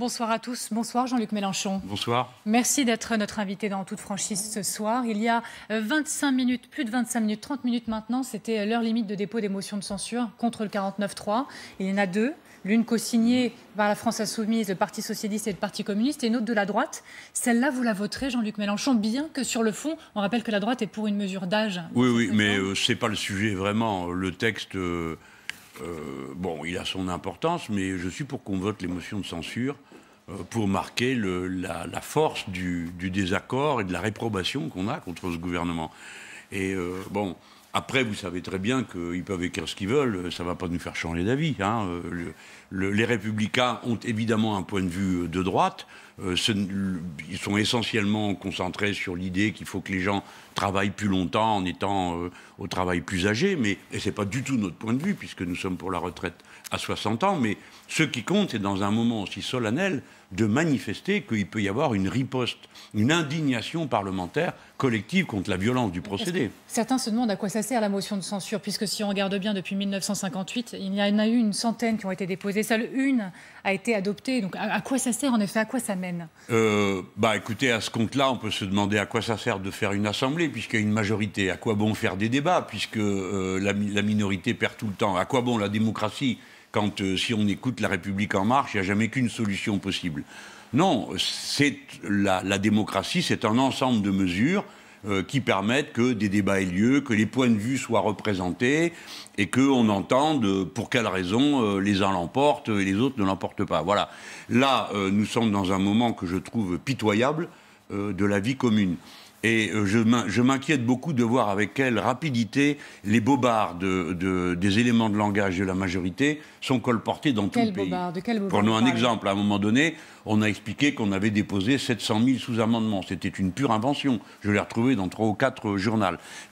Bonsoir à tous. Bonsoir Jean-Luc Mélenchon. Bonsoir. Merci d'être notre invité dans toute franchise ce soir. Il y a 25 minutes, plus de 25 minutes, 30 minutes maintenant, c'était l'heure limite de dépôt des motions de censure contre le 49-3. Il y en a deux. L'une co-signée par la France Insoumise, le Parti Socialiste et le Parti Communiste, et une autre de la droite. Celle-là, vous la voterez, Jean-Luc Mélenchon, bien que sur le fond, on rappelle que la droite est pour une mesure d'âge. Oui, oui, mais euh, ce n'est pas le sujet vraiment. Le texte, euh, euh, bon, il a son importance, mais je suis pour qu'on vote les motions de censure pour marquer la, force du, désaccord et de la réprobation qu'on a contre ce gouvernement. Et bon, après, vous savez très bien qu'ils peuvent écrire ce qu'ils veulent, ça ne va pas nous faire changer d'avis. Hein. les républicains ont évidemment un point de vue de droite. Euh, ils sont essentiellement concentrés sur l'idée qu'il faut que les gens travaillent plus longtemps en étant euh, au travail plus âgé. Mais, ce n'est pas du tout notre point de vue, puisque nous sommes pour la retraite à 60 ans. Mais ce qui compte, c'est dans un moment aussi solennel de manifester qu'il peut y avoir une riposte, une indignation parlementaire collective contre la violence du procédé. Certains se demandent à quoi ça sert la motion de censure, puisque si on regarde bien depuis 1958, il y en a eu une centaine qui ont été déposées. Seule une a été adoptée. Donc à, quoi ça sert en effet À quoi ça mène? Euh, Bah écoutez, à ce compte-là, on peut se demander à quoi ça sert de faire une assemblée, puisqu'il y a une majorité. À quoi bon faire des débats, puisque euh, la, la minorité perd tout le temps? À quoi bon la démocratie quand, euh, si on écoute La République en marche, il n'y a jamais qu'une solution possible. Non, c'est la, démocratie, c'est un ensemble de mesures euh, qui permettent que des débats aient lieu, que les points de vue soient représentés et qu'on entende pour quelles raisons euh, les uns l'emportent et les autres ne l'emportent pas. Voilà. Là, nous sommes dans un moment que je trouve pitoyable de la vie commune. Et euh, je m'inquiète beaucoup de voir avec quelle rapidité les bobards de, des éléments de langage de la majorité sont colportés dans tout le pays. De quel Prenons un exemple. À un moment donné, on a expliqué qu'on avait déposé 700 000 sous-amendements. C'était une pure invention. Je l'ai retrouvé dans trois ou quatre journaux.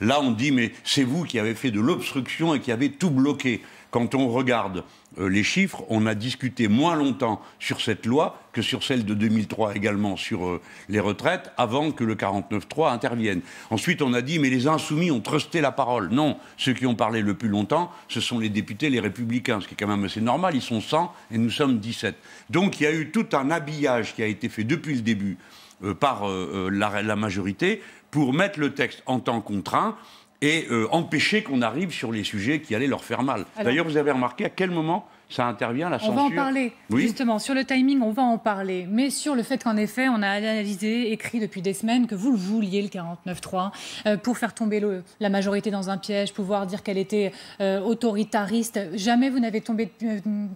Là, on dit, mais c'est vous qui avez fait de l'obstruction et qui avez tout bloqué. Quand on regarde euh, les chiffres, on a discuté moins longtemps sur cette loi que sur celle de 2003 également sur euh, les retraites avant que le 49.3 intervienne. Ensuite, on a dit mais les insoumis ont trusté la parole. Non, ceux qui ont parlé le plus longtemps, ce sont les députés, les républicains, ce qui est quand même assez normal. Ils sont 100 et nous sommes 17. Donc il y a eu tout un habillage qui a été fait depuis le début euh, par la majorité pour mettre le texte en temps contraint et euh, empêcher qu'on arrive sur les sujets qui allaient leur faire mal. D'ailleurs, vous avez remarqué à quel moment ça intervient, la censure On va en parler, justement. Sur le timing, on va en parler. Mais sur le fait qu'en effet, on a analysé, écrit depuis des semaines que vous le vouliez, le 49-3, euh, pour faire tomber la majorité dans un piège, pouvoir dire qu'elle était euh, autoritariste. Jamais vous n'avez tombé,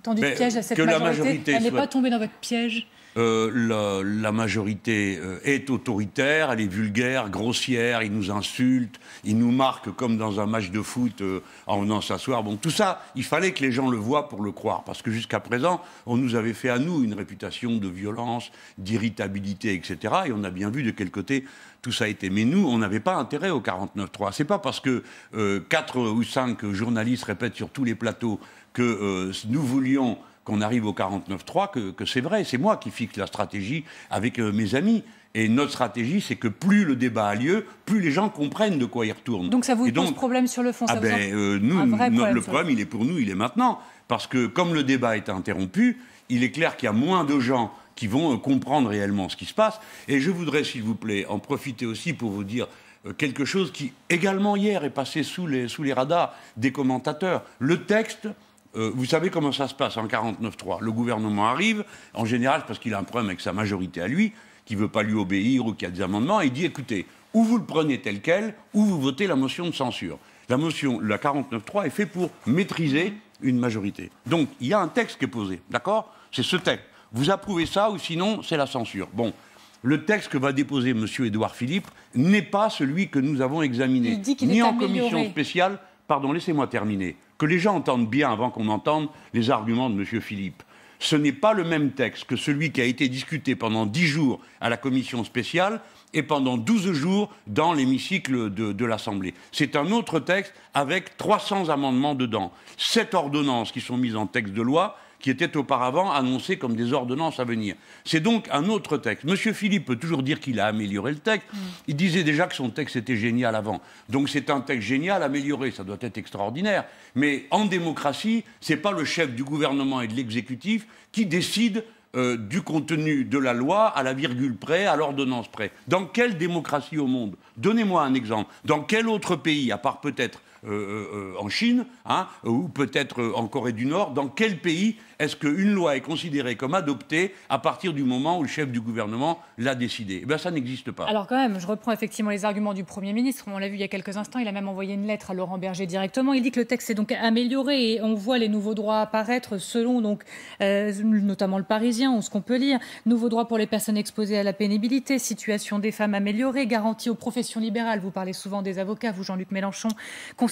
tendu de piège à cette majorité. Elle n'est pas tombée dans votre piège euh, la, majorité euh, est autoritaire, elle est vulgaire, grossière, ils nous insultent, ils nous marquent comme dans un match de foot euh, en venant s'asseoir. Bon, tout ça, il fallait que les gens le voient pour le croire, parce que jusqu'à présent, on nous avait fait à nous une réputation de violence, d'irritabilité, etc. Et on a bien vu de quel côté tout ça a été. Mais nous, on n'avait pas intérêt au 49-3. C'est pas parce que quatre ou cinq journalistes répètent sur tous les plateaux que nous voulions qu'on arrive au 49-3 que, que c'est vrai. C'est moi qui fixe la stratégie avec euh, mes amis. Et notre stratégie, c'est que plus le débat a lieu, plus les gens comprennent de quoi ils retournent. Donc ça vous pose problème sur le fond ah ben, euh, nous, Le problème, il est pour nous, il est maintenant. Parce que comme le débat est interrompu, il est clair qu'il y a moins de gens qui vont euh, comprendre réellement ce qui se passe. Et je voudrais, s'il vous plaît, en profiter aussi pour vous dire quelque chose qui, également hier, est passé sous les, sous les radars des commentateurs. Le texte euh, vous savez comment ça se passe en 49-3. Le gouvernement arrive, en général, parce qu'il a un problème avec sa majorité à lui, qui ne veut pas lui obéir ou qui a des amendements, et il dit écoutez, ou vous le prenez tel quel, ou vous votez la motion de censure. La motion, la 49-3 est fait pour maîtriser une majorité. Donc, il y a un texte qui est posé, d'accord? C'est ce texte. Vous approuvez ça, ou sinon, c'est la censure. Bon. Le texte que va déposer M. Édouard Philippe n'est pas celui que nous avons examiné, ni en commission spéciale. Pardon, laissez-moi terminer que les gens entendent bien avant qu'on entende les arguments de M. Philippe. Ce n'est pas le même texte que celui qui a été discuté pendant dix jours à la commission spéciale et pendant douze jours dans l'hémicycle de, de l'Assemblée. C'est un autre texte avec 300 amendements dedans. Sept ordonnances qui sont mises en texte de loi qui étaient auparavant annoncées comme des ordonnances à venir. C'est donc un autre texte. Monsieur Philippe peut toujours dire qu'il a amélioré le texte. Mm. Il disait déjà que son texte était génial avant. Donc c'est un texte génial amélioré, ça doit être extraordinaire. Mais en démocratie, ce n'est pas le chef du gouvernement et de l'exécutif qui décide euh, du contenu de la loi à la virgule près, à l'ordonnance près. Dans quelle démocratie au monde? Donnez-moi un exemple. Dans quel autre pays, à part peut-être en Chine, hein, ou peut-être en Corée du Nord, dans quel pays est-ce qu'une loi est considérée comme adoptée à partir du moment où le chef du gouvernement l'a décidé Eh bien, ça n'existe pas. Alors quand même, je reprends effectivement les arguments du Premier ministre. On l'a vu il y a quelques instants, il a même envoyé une lettre à Laurent Berger directement. Il dit que le texte s'est donc amélioré et on voit les nouveaux droits apparaître selon donc euh, notamment le Parisien, on ce qu'on peut lire. Nouveaux droits pour les personnes exposées à la pénibilité, situation des femmes améliorée, garantie aux professions libérales. Vous parlez souvent des avocats, vous Jean-Luc Mélenchon,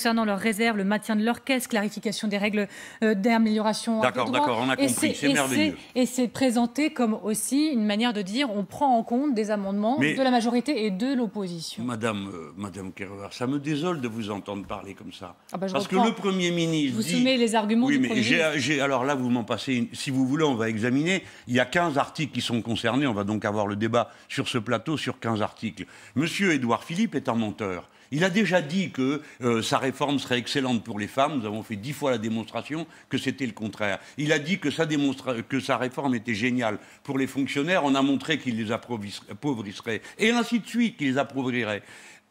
concernant leurs réserves, le maintien de leur caisse, clarification des règles euh, d'amélioration. D'accord, d'accord on a compris, c'est merveilleux. Et c'est présenté comme aussi une manière de dire on prend en compte des amendements de la majorité et de l'opposition. Madame, euh, Madame ça me désole de vous entendre parler comme ça. Ah bah, Parce que le Premier ministre Vous dit... les arguments oui, du mais Premier Alors là, vous m'en passez, si vous voulez, on va examiner. Il y a 15 articles qui sont concernés, on va donc avoir le débat sur ce plateau sur 15 articles. Monsieur Édouard Philippe est un menteur. Il a déjà dit que euh, sa réforme serait excellente pour les femmes. Nous avons fait dix fois la démonstration que c'était le contraire. Il a dit que sa, réforme était géniale pour les fonctionnaires. On a montré qu'il les appauvrisserait. Et ainsi de suite, qu'il les appauvrirait.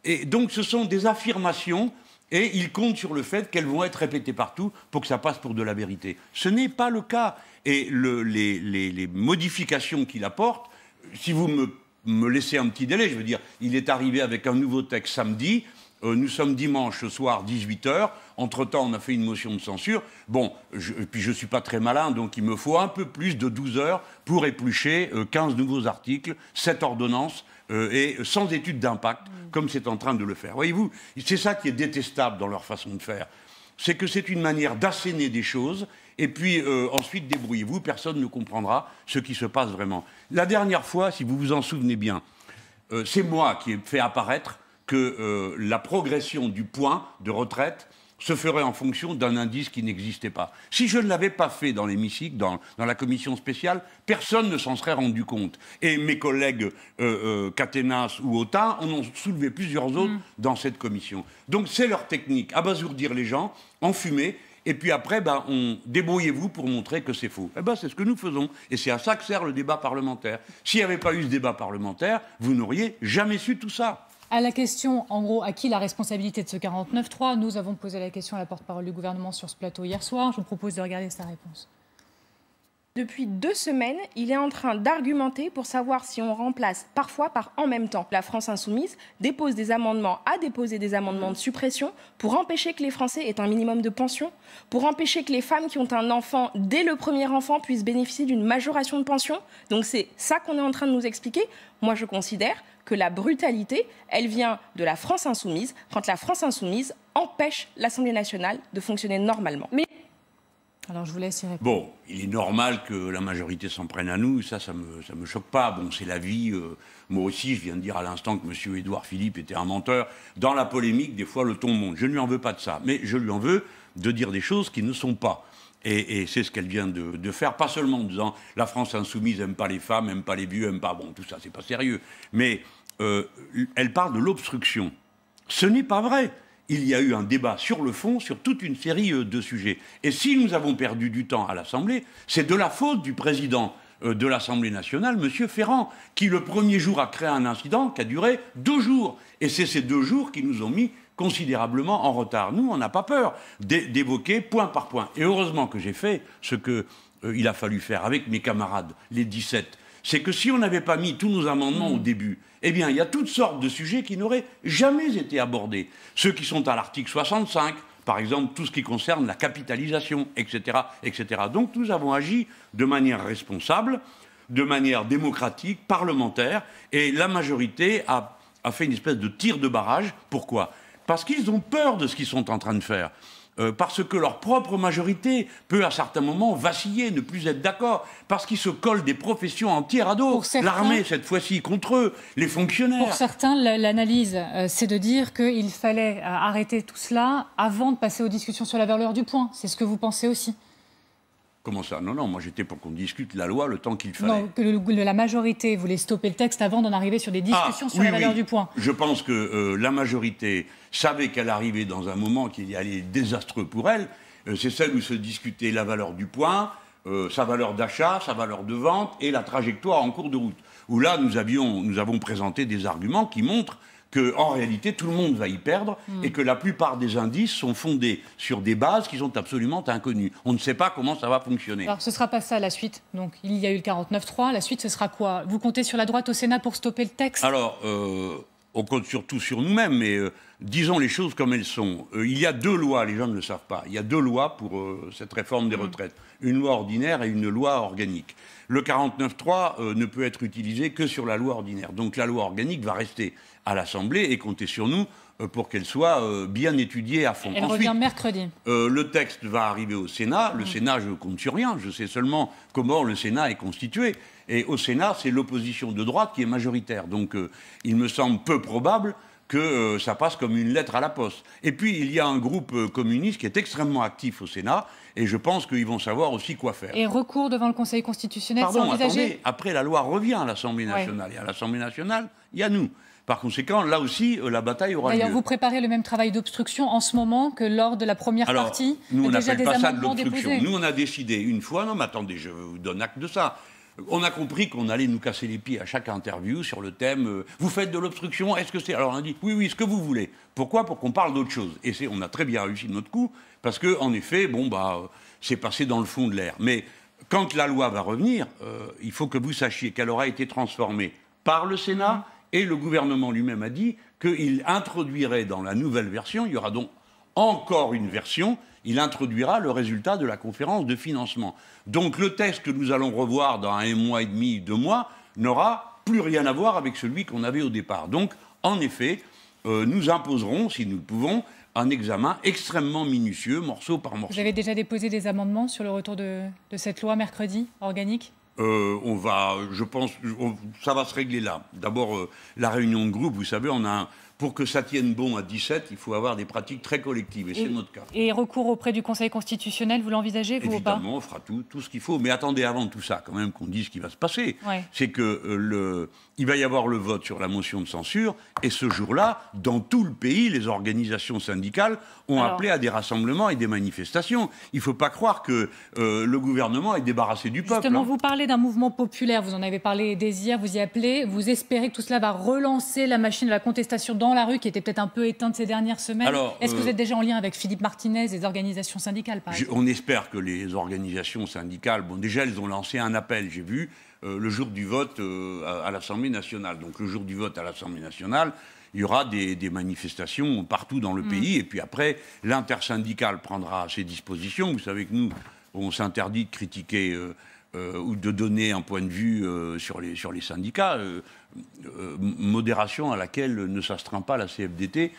Et donc ce sont des affirmations et il compte sur le fait qu'elles vont être répétées partout pour que ça passe pour de la vérité. Ce n'est pas le cas. Et les, modifications qu'il apporte, si vous me me laisser un petit délai. Je veux dire, il est arrivé avec un nouveau texte samedi. Euh, nous sommes dimanche soir, 18h. Entre-temps, on a fait une motion de censure. Bon, puis je ne suis pas très malin, donc il me faut un peu plus de 12 heures pour éplucher 15 euh, nouveaux articles, 7 ordonnances, euh, et sans étude d'impact, mm. comme c'est en train de le faire. Voyez-vous, c'est ça qui est détestable dans leur façon de faire. C'est que c'est une manière d'asséner des choses et puis ensuite débrouillez-vous, personne ne comprendra ce qui se passe vraiment. La dernière fois, si vous vous en souvenez bien, euh, c'est moi qui ai fait apparaître que euh, la progression du point de retraite se ferait en fonction d'un indice qui n'existait pas. Si je ne l'avais pas fait dans l'hémicycle, dans, la commission spéciale, personne ne s'en serait rendu compte. Et mes collègues euh, Catenas ou Autain en ont soulevé plusieurs autres mm. dans cette commission. Donc c'est leur technique, abasourdir les gens, enfumer, et puis après, ben, on débrouillez-vous pour montrer que c'est faux. Eh ben, c'est ce que nous faisons. Et c'est à ça que sert le débat parlementaire. S'il n'y avait pas eu ce débat parlementaire, vous n'auriez jamais su tout ça. À la question, en gros, à qui la responsabilité de ce 49-3 Nous avons posé la question à la porte-parole du gouvernement sur ce plateau hier soir. Je vous propose de regarder sa réponse. Depuis deux semaines, il est en train d'argumenter pour savoir si on remplace parfois par en même temps. La France insoumise dépose des amendements, a déposé des amendements de suppression pour empêcher que les Français aient un minimum de pension, pour empêcher que les femmes qui ont un enfant dès le premier enfant puissent bénéficier d'une majoration de pension. Donc c'est ça qu'on est en train de nous expliquer. Moi, je considère que la brutalité, elle vient de la France insoumise, quand la France insoumise empêche l'Assemblée nationale de fonctionner normalement. Alors je vous laisse y répondre. Bon, il est normal que la majorité s'en prenne à nous, ça, ça me, ça me choque pas. Bon, c'est la vie. Euh, moi aussi, je viens de dire à l'instant que M. Édouard Philippe était un menteur. Dans la polémique, des fois, le ton monte. Je ne lui en veux pas de ça. Mais je lui en veux de dire des choses qui ne sont pas. Et, c'est ce qu'elle vient de, faire, pas seulement en disant la France insoumise n'aime pas les femmes, n'aime pas les vieux, n'aime pas. Bon, tout ça, c'est pas sérieux. Mais euh, elle parle de l'obstruction. Ce n'est pas vrai il y a eu un débat sur le fond sur toute une série euh, de sujets. Et si nous avons perdu du temps à l'Assemblée, c'est de la faute du président euh, de l'Assemblée nationale, M. Ferrand, qui le premier jour a créé un incident qui a duré deux jours. Et c'est ces deux jours qui nous ont mis considérablement en retard. Nous, on n'a pas peur d'évoquer point par point. Et heureusement que j'ai fait ce qu'il euh, a fallu faire avec mes camarades, les 17. C'est que si on n'avait pas mis tous nos amendements au début, eh bien, il y a toutes sortes de sujets qui n'auraient jamais été abordés. Ceux qui sont à l'article 65, par exemple, tout ce qui concerne la capitalisation, etc., etc. Donc, nous avons agi de manière responsable, de manière démocratique, parlementaire, et la majorité a, a fait une espèce de tir de barrage. Pourquoi? Parce qu'ils ont peur de ce qu'ils sont en train de faire. Euh, parce que leur propre majorité peut à certains moments vaciller, ne plus être d'accord, parce qu'ils se collent des professions entières à dos. L'armée, cette fois-ci, contre eux, les fonctionnaires. Pour certains, l'analyse, euh, c'est de dire qu'il fallait euh, arrêter tout cela avant de passer aux discussions sur la valeur du point. C'est ce que vous pensez aussi Comment ça? Non, non, moi j'étais pour qu'on discute la loi le temps qu'il fallait. Non, que la majorité voulait stopper le texte avant d'en arriver sur des discussions ah, sur la valeur du point. Je pense que euh, la majorité savait qu'elle arrivait dans un moment qui allait être désastreux pour elle. Euh, c'est celle où se discutait la valeur du point, sa valeur d'achat, sa valeur de vente et la trajectoire en cours de route. Où là, nous, avions, nous avons présenté des arguments qui montrent qu'en réalité, tout le monde va y perdre hmm. et que la plupart des indices sont fondés sur des bases qui sont absolument inconnues. On ne sait pas comment ça va fonctionner. Alors, ce ne sera pas ça la suite. Donc, il y a eu le 49-3. La suite, ce sera quoi? Vous comptez sur la droite au Sénat pour stopper le texte? Alors, euh, on compte surtout sur nous-mêmes, mais euh, disons les choses comme elles sont. Euh, il y a deux lois, les gens ne le savent pas. Il y a deux lois pour cette réforme des hmm. retraites. Une loi ordinaire et une loi organique. Le 49.3 ne peut être utilisé que sur la loi ordinaire. Donc la loi organique va rester à l'Assemblée et comptez sur nous euh, pour qu'elle soit euh, bien étudiée à fond. Elle revient mercredi. Euh, le texte va arriver au Sénat. Le mm. Sénat, je ne compte sur rien. Je sais seulement comment le Sénat est constitué. Et au Sénat, c'est l'opposition de droite qui est majoritaire. Donc il me semble peu probable que ça passe comme une lettre à la poste. Et puis, il y a un groupe communiste qui est extrêmement actif au Sénat, et je pense qu'ils vont savoir aussi quoi faire. Et recours devant le Conseil constitutionnel, Pardon, attendez, après la loi revient à l'Assemblée nationale, et à l'Assemblée nationale, il y a nous. Par conséquent, là aussi, euh, la bataille aura lieu. D'ailleurs, vous préparez le même travail d'obstruction en ce moment que lors de la première partie Nous, on n'appelle pas ça de l'obstruction. Nous, on a décidé une fois, non mais attendez, je vous donne acte de ça. On a compris qu'on allait nous casser les pieds à chaque interview sur le thème euh, Vous faites de l'obstruction Est-ce que c'est. Alors on a dit Oui, oui, ce que vous voulez. Pourquoi? Pour qu'on parle d'autre chose. Et on a très bien réussi notre coup, parce qu'en effet, bon, bah, c'est passé dans le fond de l'air. Mais quand la loi va revenir, euh, il faut que vous sachiez qu'elle aura été transformée par le Sénat et le gouvernement lui-même a dit qu'il introduirait dans la nouvelle version, il y aura donc encore une version, il introduira le résultat de la conférence de financement. Donc le texte que nous allons revoir dans un mois et demi, deux mois, n'aura plus rien à voir avec celui qu'on avait au départ. Donc, en effet, euh, nous imposerons, si nous le pouvons, un examen extrêmement minutieux, morceau par morceau. Vous avez déjà déposé des amendements sur le retour de cette loi mercredi organique? Euh, on va, je pense, ça va se régler là. D'abord, euh, la réunion de groupe, vous savez, on a pour que ça tienne bon à 17, il faut avoir des pratiques très collectives, et, c'est notre cas. Et recours auprès du Conseil constitutionnel, vous l'envisagez, vous ou pas? On fera tout, tout ce qu'il faut. Mais attendez, avant tout ça, quand même, qu'on dise ce qui va se passer. C'est que euh, le, il va y avoir le vote sur la motion de censure, et ce jour-là, dans tout le pays, les organisations syndicales ont appelé à des rassemblements et des manifestations. Il ne faut pas croire que euh, le gouvernement est débarrassé du peuple. Justement, hein. vous parlez d'un mouvement populaire, vous en avez parlé désir, vous y appelez, vous espérez que tout cela va relancer la machine de la contestation dans la rue, qui était peut-être un peu éteinte ces dernières semaines. Est-ce que vous euh, êtes déjà en lien avec Philippe Martinez et les organisations syndicales, par exemple On espère que les organisations syndicales, bon, déjà, elles ont lancé un appel, j'ai vu, euh, le jour du vote euh, à, l'Assemblée nationale. Donc le jour du vote à l'Assemblée nationale, il y aura des, manifestations partout dans le mm. pays. Et puis après, l'intersyndicale prendra ses dispositions. Vous savez que nous, on s'interdit de critiquer euh, ou de donner un point de vue sur, les, sur les syndicats. Modération à laquelle ne s'astreint pas la CFDT,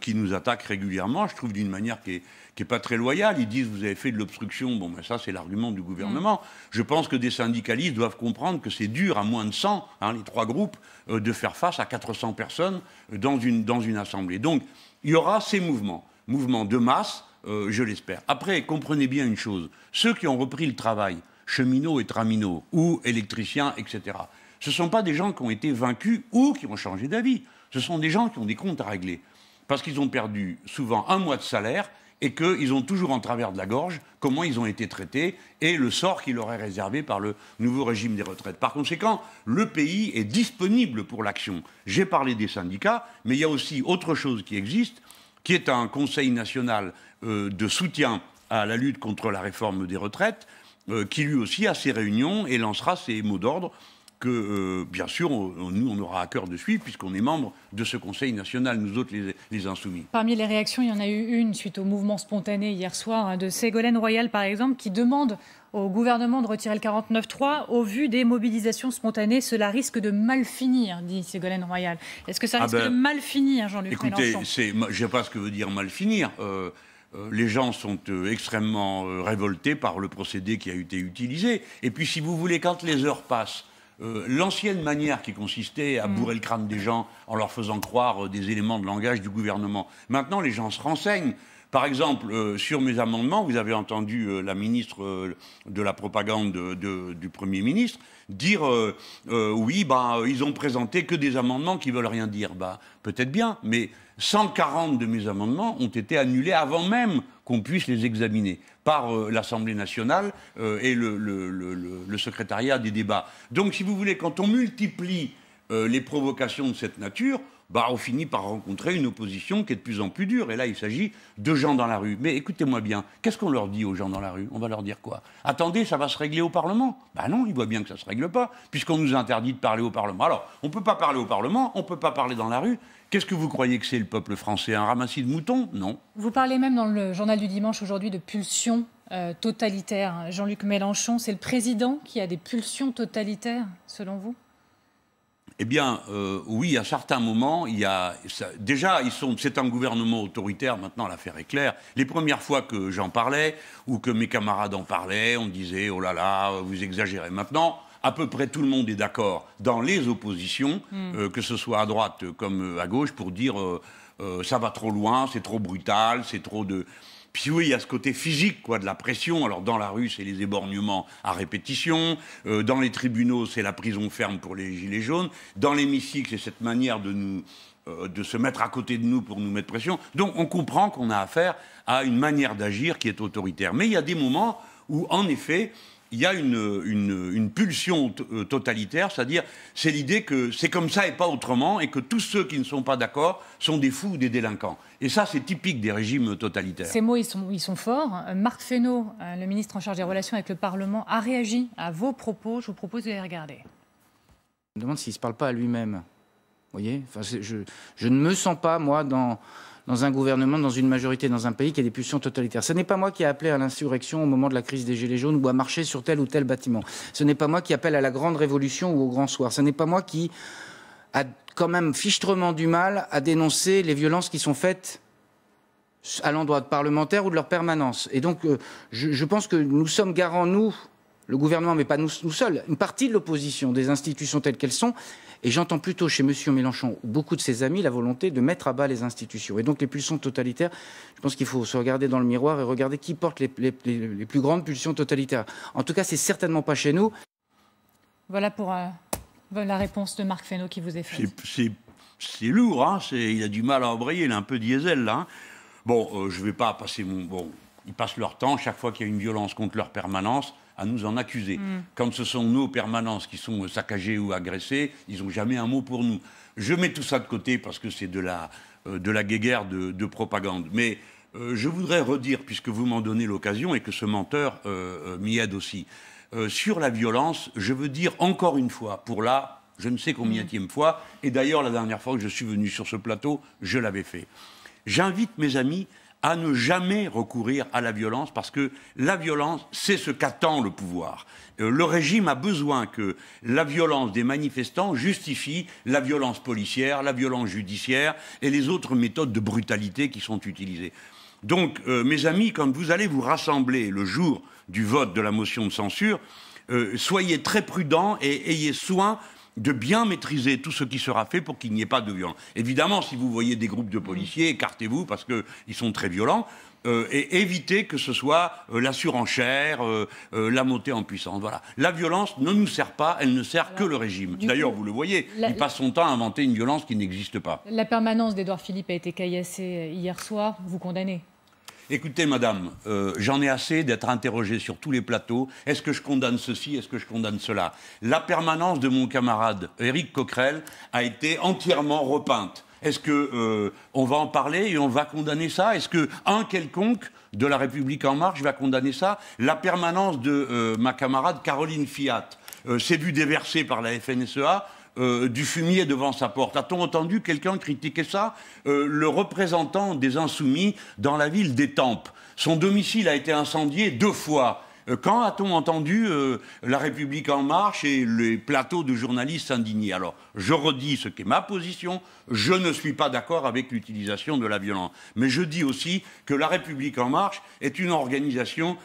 qui nous attaque régulièrement, je trouve d'une manière qui est, qui n'est pas très loyal. Ils disent vous avez fait de l'obstruction. Bon, ben ça, c'est l'argument du gouvernement. Mm. Je pense que des syndicalistes doivent comprendre que c'est dur, à moins de 100, hein, les trois groupes, euh, de faire face à 400 personnes dans une, dans une assemblée. Donc, il y aura ces mouvements, mouvements de masse, euh, je l'espère. Après, comprenez bien une chose ceux qui ont repris le travail, cheminots et traminots, ou électriciens, etc., ce ne sont pas des gens qui ont été vaincus ou qui ont changé d'avis. Ce sont des gens qui ont des comptes à régler. Parce qu'ils ont perdu souvent un mois de salaire et qu'ils ont toujours en travers de la gorge comment ils ont été traités et le sort qui leur est réservé par le nouveau régime des retraites. Par conséquent, le pays est disponible pour l'action. J'ai parlé des syndicats, mais il y a aussi autre chose qui existe, qui est un Conseil national euh, de soutien à la lutte contre la réforme des retraites, euh, qui lui aussi a ses réunions et lancera ses mots d'ordre que, euh, bien sûr, nous, on aura à cœur de suivre, puisqu'on est membre de ce Conseil national, nous autres, les, Insoumis. Parmi les réactions, il y en a eu une suite au mouvement spontané hier soir hein, de Ségolène Royal, par exemple, qui demande au gouvernement de retirer le 49.3. Au vu des mobilisations spontanées, cela risque de mal finir, dit Ségolène Royal. Est-ce que ça ah risque ben, de mal finir, Jean-Luc Écoutez, je ne sais pas ce que veut dire mal finir. Euh, euh, les gens sont extrêmement révoltés par le procédé qui a été utilisé. Et puis, si vous voulez, quand les heures passent, euh, l'ancienne manière qui consistait à mm. bourrer le crâne des gens en leur faisant croire euh, des éléments de langage du gouvernement. Maintenant, les gens se renseignent. Par exemple, sur mes amendements, vous avez entendu la ministre de la propagande du Premier ministre dire oui, bah, ils ont présenté que des amendements qui veulent rien dire. Bah, peut-être bien, mais 140 de mes amendements ont été annulés avant même qu'on puisse les examiner par euh, l'Assemblée nationale euh, et le, secrétariat des débats. Donc, si vous voulez, quand on multiplie euh, les provocations de cette nature, bah, on finit par rencontrer une opposition qui est de plus en plus dure. Et là, il s'agit de gens dans la rue. Mais écoutez-moi bien, qu'est-ce qu'on leur dit aux gens dans la rue? On va leur dire quoi? Attendez, ça va se régler au Parlement? Ben non, ils voient bien que ça ne se règle pas, puisqu'on nous interdit de parler au Parlement. Alors, on ne peut pas parler au Parlement, on ne peut pas parler dans la rue. Qu'est-ce que vous croyez que c'est le peuple français? Un ramassis de moutons? Non. Vous parlez même dans le journal du dimanche aujourd'hui de pulsions euh, totalitaires. Jean-Luc Mélenchon, c'est le président qui a des pulsions totalitaires, selon vous? Eh bien, euh, oui, à certains moments, il y a. déjà, c'est un gouvernement autoritaire, maintenant l'affaire est claire. Les premières fois que j'en parlais, ou que mes camarades en parlaient, on disait oh là là, vous exagérez. Maintenant, à peu près tout le monde est d'accord dans les oppositions, hmm. euh, que ce soit à droite comme à gauche, pour dire euh, ça va trop loin, c'est trop brutal, c'est trop de. Puis oui, il y a ce côté physique, quoi, de la pression. Alors dans la rue, c'est les éborgnements à répétition. Euh, dans les tribunaux, c'est la prison ferme pour les gilets jaunes. Dans l'hémicycle, c'est cette manière de nous euh, de se mettre à côté de nous pour nous mettre pression. Donc on comprend qu'on a affaire à une manière d'agir qui est autoritaire. Mais il y a des moments où, en effet, il y a une, pulsion euh, totalitaire, c'est-à-dire c'est l'idée que c'est comme ça et pas autrement, et que tous ceux qui ne sont pas d'accord sont des fous ou des délinquants. Et ça, c'est typique des régimes totalitaires. Ces mots, ils sont, ils sont forts. Euh, Marc Fesneau, euh, le ministre en charge des relations avec le Parlement, a réagi à vos propos. Je vous propose de les regarder. Je me demande s'il ne se parle pas à lui-même. Vous voyez? Enfin, je, je ne me sens pas, moi, dans dans un gouvernement, dans une majorité, dans un pays qui a des pulsions totalitaires. Ce n'est pas moi qui ai appelé à l'insurrection au moment de la crise des Gilets jaunes ou à marcher sur tel ou tel bâtiment. Ce n'est pas moi qui appelle à la grande révolution ou au grand soir. Ce n'est pas moi qui a quand même fichtrement du mal à dénoncer les violences qui sont faites à l'endroit de parlementaires ou de leur permanence. Et donc, euh, je, pense que nous sommes garants, nous, le gouvernement, mais pas nous seuls, une partie de l'opposition, des institutions telles qu'elles sont, et j'entends plutôt chez M. Mélenchon, beaucoup de ses amis, la volonté de mettre à bas les institutions. Et donc les pulsions totalitaires, je pense qu'il faut se regarder dans le miroir et regarder qui porte les, plus grandes pulsions totalitaires. En tout cas, c'est certainement pas chez nous. Voilà pour euh, la réponse de Marc Fesneau qui vous est faite. C'est lourd, hein il a du mal à embrayer, il est un peu diesel là. Hein. bon, euh, je ne vais pas passer mon... Bon, ils passent leur temps, chaque fois qu'il y a une violence contre leur permanence, à nous en accuser. Mm. Quand ce sont nos permanences qui sont saccagées ou agressées, ils n'ont jamais un mot pour nous. Je mets tout ça de côté parce que c'est de la, euh, de la guéguerre de, propagande. Mais euh, je voudrais redire, puisque vous m'en donnez l'occasion et que ce menteur euh, m'y aide aussi, sur la violence, je veux dire encore une fois, pour la je ne sais combien mm. fois, et d'ailleurs la dernière fois que je suis venu sur ce plateau, je l'avais fait. J'invite mes amis à ne jamais recourir à la violence parce que la violence, c'est ce qu'attend le pouvoir. Euh, le régime a besoin que la violence des manifestants justifie la violence policière, la violence judiciaire et les autres méthodes de brutalité qui sont utilisées. Donc, euh, mes amis, quand vous allez vous rassembler le jour du vote de la motion de censure, euh, soyez très prudents et ayez soin de bien maîtriser tout ce qui sera fait pour qu'il n'y ait pas de violence. Évidemment, si vous voyez des groupes de policiers, écartez-vous parce qu'ils sont très violents. Euh, et évitez que ce soit euh, la surenchère, euh, la montée en puissance. Voilà. La violence ne nous sert pas, elle ne sert que le régime. D'ailleurs, vous le voyez, il passe son temps à inventer une violence qui n'existe pas. La permanence d'Edouard Philippe a été caillassée hier soir. Vous condamnez Écoutez, madame, euh, j'en ai assez d'être interrogé sur tous les plateaux. Est-ce que je condamne ceci? Est-ce que je condamne cela? La permanence de mon camarade Éric Coquerel a été entièrement repeinte. Est-ce que euh, on va en parler et on va condamner ça? Est-ce que un quelconque de la République en marche va condamner ça? La permanence de euh, ma camarade Caroline Fiat s'est vue déversée par la FNSEA euh, du fumier devant sa porte. A-t-on entendu quelqu'un critiquer ça euh, Le représentant des Insoumis dans la ville d'Étampes. Son domicile a été incendié deux fois. Euh, quand a-t-on entendu La République en marche et les plateaux de journalistes s'indigner? Alors, je redis ce qu'est ma position. Je ne suis pas d'accord avec l'utilisation de la violence. Mais je dis aussi que La République en marche est une organisation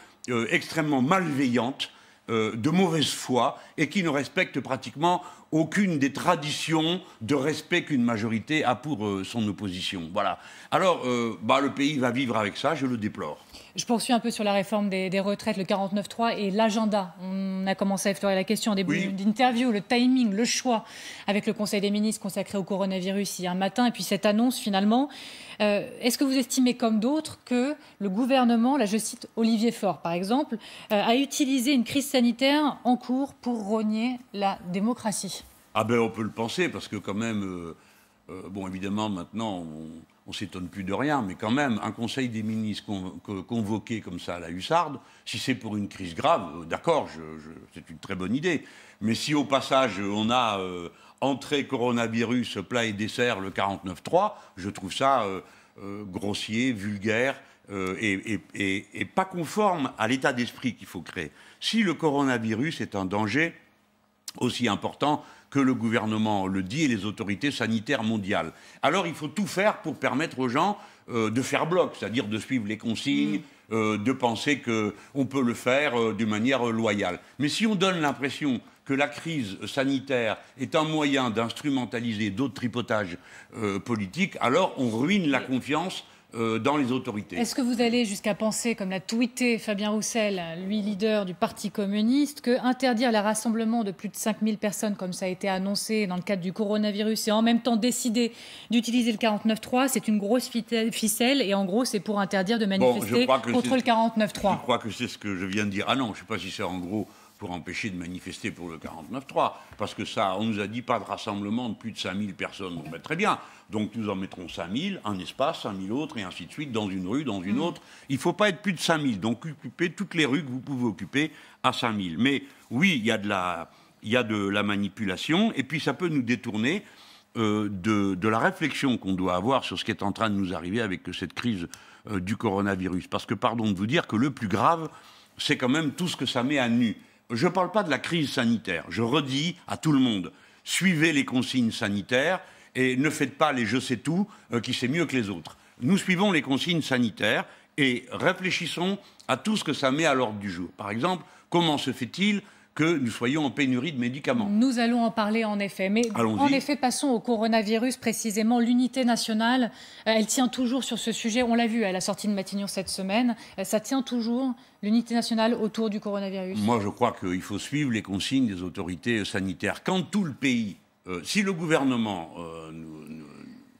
extrêmement malveillante euh, de mauvaise foi et qui ne respecte pratiquement aucune des traditions de respect qu'une majorité a pour euh, son opposition. Voilà. Alors, euh, bah, le pays va vivre avec ça, je le déplore. Je poursuis un peu sur la réforme des, retraites, le 49.3 et l'agenda. On a commencé à effleurer la question en début d'interview, le timing, le choix avec le Conseil des ministres consacré au coronavirus hier matin et puis cette annonce finalement. Euh, est-ce que vous estimez comme d'autres que le gouvernement, là je cite Olivier Faure par exemple, euh, a utilisé une crise sanitaire en cours pour rogner la démocratie? Ah ben on peut le penser parce que quand même, euh, bon évidemment maintenant on s'étonne plus de rien, mais quand même, un conseil des ministres convoqué comme ça à la hussarde, si c'est pour une crise grave, d'accord, c'est une très bonne idée. Mais si au passage on a entrée coronavirus, plat et dessert, le 49.3, je trouve ça euh, grossier, vulgaire et, et, pas conforme à l'état d'esprit qu'il faut créer. Si le coronavirus est un danger aussi important que le gouvernement le dit et les autorités sanitaires mondiales. Alors il faut tout faire pour permettre aux gens euh, de faire bloc, c'est-à-dire de suivre les consignes, mm. euh, de penser qu'on peut le faire euh, de manière loyale. Mais si on donne l'impression que la crise sanitaire est un moyen d'instrumentaliser d'autres tripotages politiques, alors on ruine la confiance euh, dans les autorités. Est-ce que vous allez jusqu'à penser, comme l'a tweeté Fabien Roussel, lui leader du Parti communiste, que interdire les rassemblements de plus de 5000 personnes, comme ça a été annoncé dans le cadre du coronavirus, et en même temps décider d'utiliser le 49.3, c'est une grosse ficelle, et en gros, c'est pour interdire de manifester contre le 49.3 Je crois que c'est ce que je viens de dire. Ah non, je ne sais pas si c'est en gros pour empêcher de manifester pour le 49-3, parce que ça, on nous a dit pas de rassemblement de plus de 5000 personnes. Bon, ben, très bien, donc nous en mettrons 5000, un espace, 5000 autres, et ainsi de suite, dans une rue, dans une mm. autre. Il ne faut pas être plus de 5000, donc occupez toutes les rues que vous pouvez occuper à 5000. Mais oui, il y a de la, il y a de la manipulation, et puis ça peut nous détourner euh, de, de, la réflexion qu'on doit avoir sur ce qui est en train de nous arriver avec cette crise euh, du coronavirus. Parce que, pardon de vous dire que le plus grave, c'est quand même tout ce que ça met à nu je ne parle pas de la crise sanitaire. Je redis à tout le monde, suivez les consignes sanitaires et ne faites pas les je sais tout euh, qui sait mieux que les autres. Nous suivons les consignes sanitaires et réfléchissons à tout ce que ça met à l'ordre du jour. Par exemple, comment se fait-il que nous soyons en pénurie de médicaments. Nous allons en parler en effet. Mais en effet, passons au coronavirus précisément. L'unité nationale, euh, elle tient toujours sur ce sujet. On l'a vu à la sortie de Matignon cette semaine. Euh, ça tient toujours, l'unité nationale, autour du coronavirus. Moi, je crois qu'il faut suivre les consignes des autorités sanitaires. Quand tout le pays, euh, si le gouvernement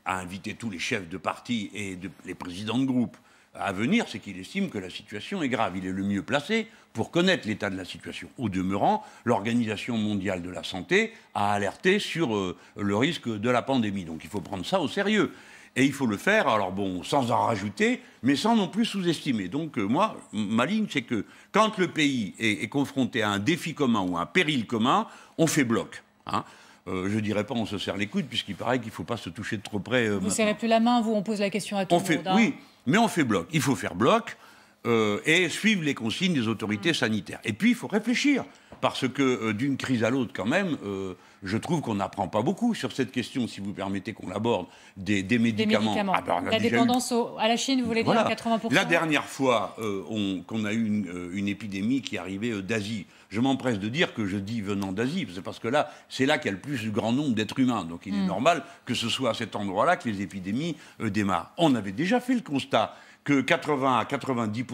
a invité tous les chefs de parti et les présidents de groupe à venir, c'est qu'il estime que la situation est grave. Il est le mieux placé pour connaître l'état de la situation. Au demeurant, l'Organisation mondiale de la santé a alerté sur euh, le risque de la pandémie. Donc il faut prendre ça au sérieux. Et il faut le faire, alors bon, sans en rajouter, mais sans non plus sous-estimer. Donc euh, moi, ma ligne, c'est que quand le pays est, confronté à un défi commun ou à un péril commun, on fait bloc. Hein. Euh, je ne dirais pas on se serre les coudes, puisqu'il paraît qu'il ne faut pas se toucher de trop près. vous ne serrez plus la main, vous, on pose la question à tout le monde. Hein. Oui, mais on fait bloc. Il faut faire bloc euh, et suivre les consignes des autorités sanitaires. Et puis, il faut réfléchir, parce que euh, d'une crise à l'autre, quand même, euh, je trouve qu'on n'apprend pas beaucoup sur cette question, si vous permettez qu'on l'aborde, des, médicaments. Ah ben, la dépendance à la Chine, vous voulez dire 80% La dernière fois qu'on a eu une, épidémie qui arrivait d'Asie, je m'empresse de dire que je dis venant d'Asie, c'est parce que là, c'est là qu'il y a le plus grand nombre d'êtres humains. Donc il est hmm. normal que ce soit à cet endroit-là que les épidémies démarrent. On avait déjà fait le constat que 80 à 90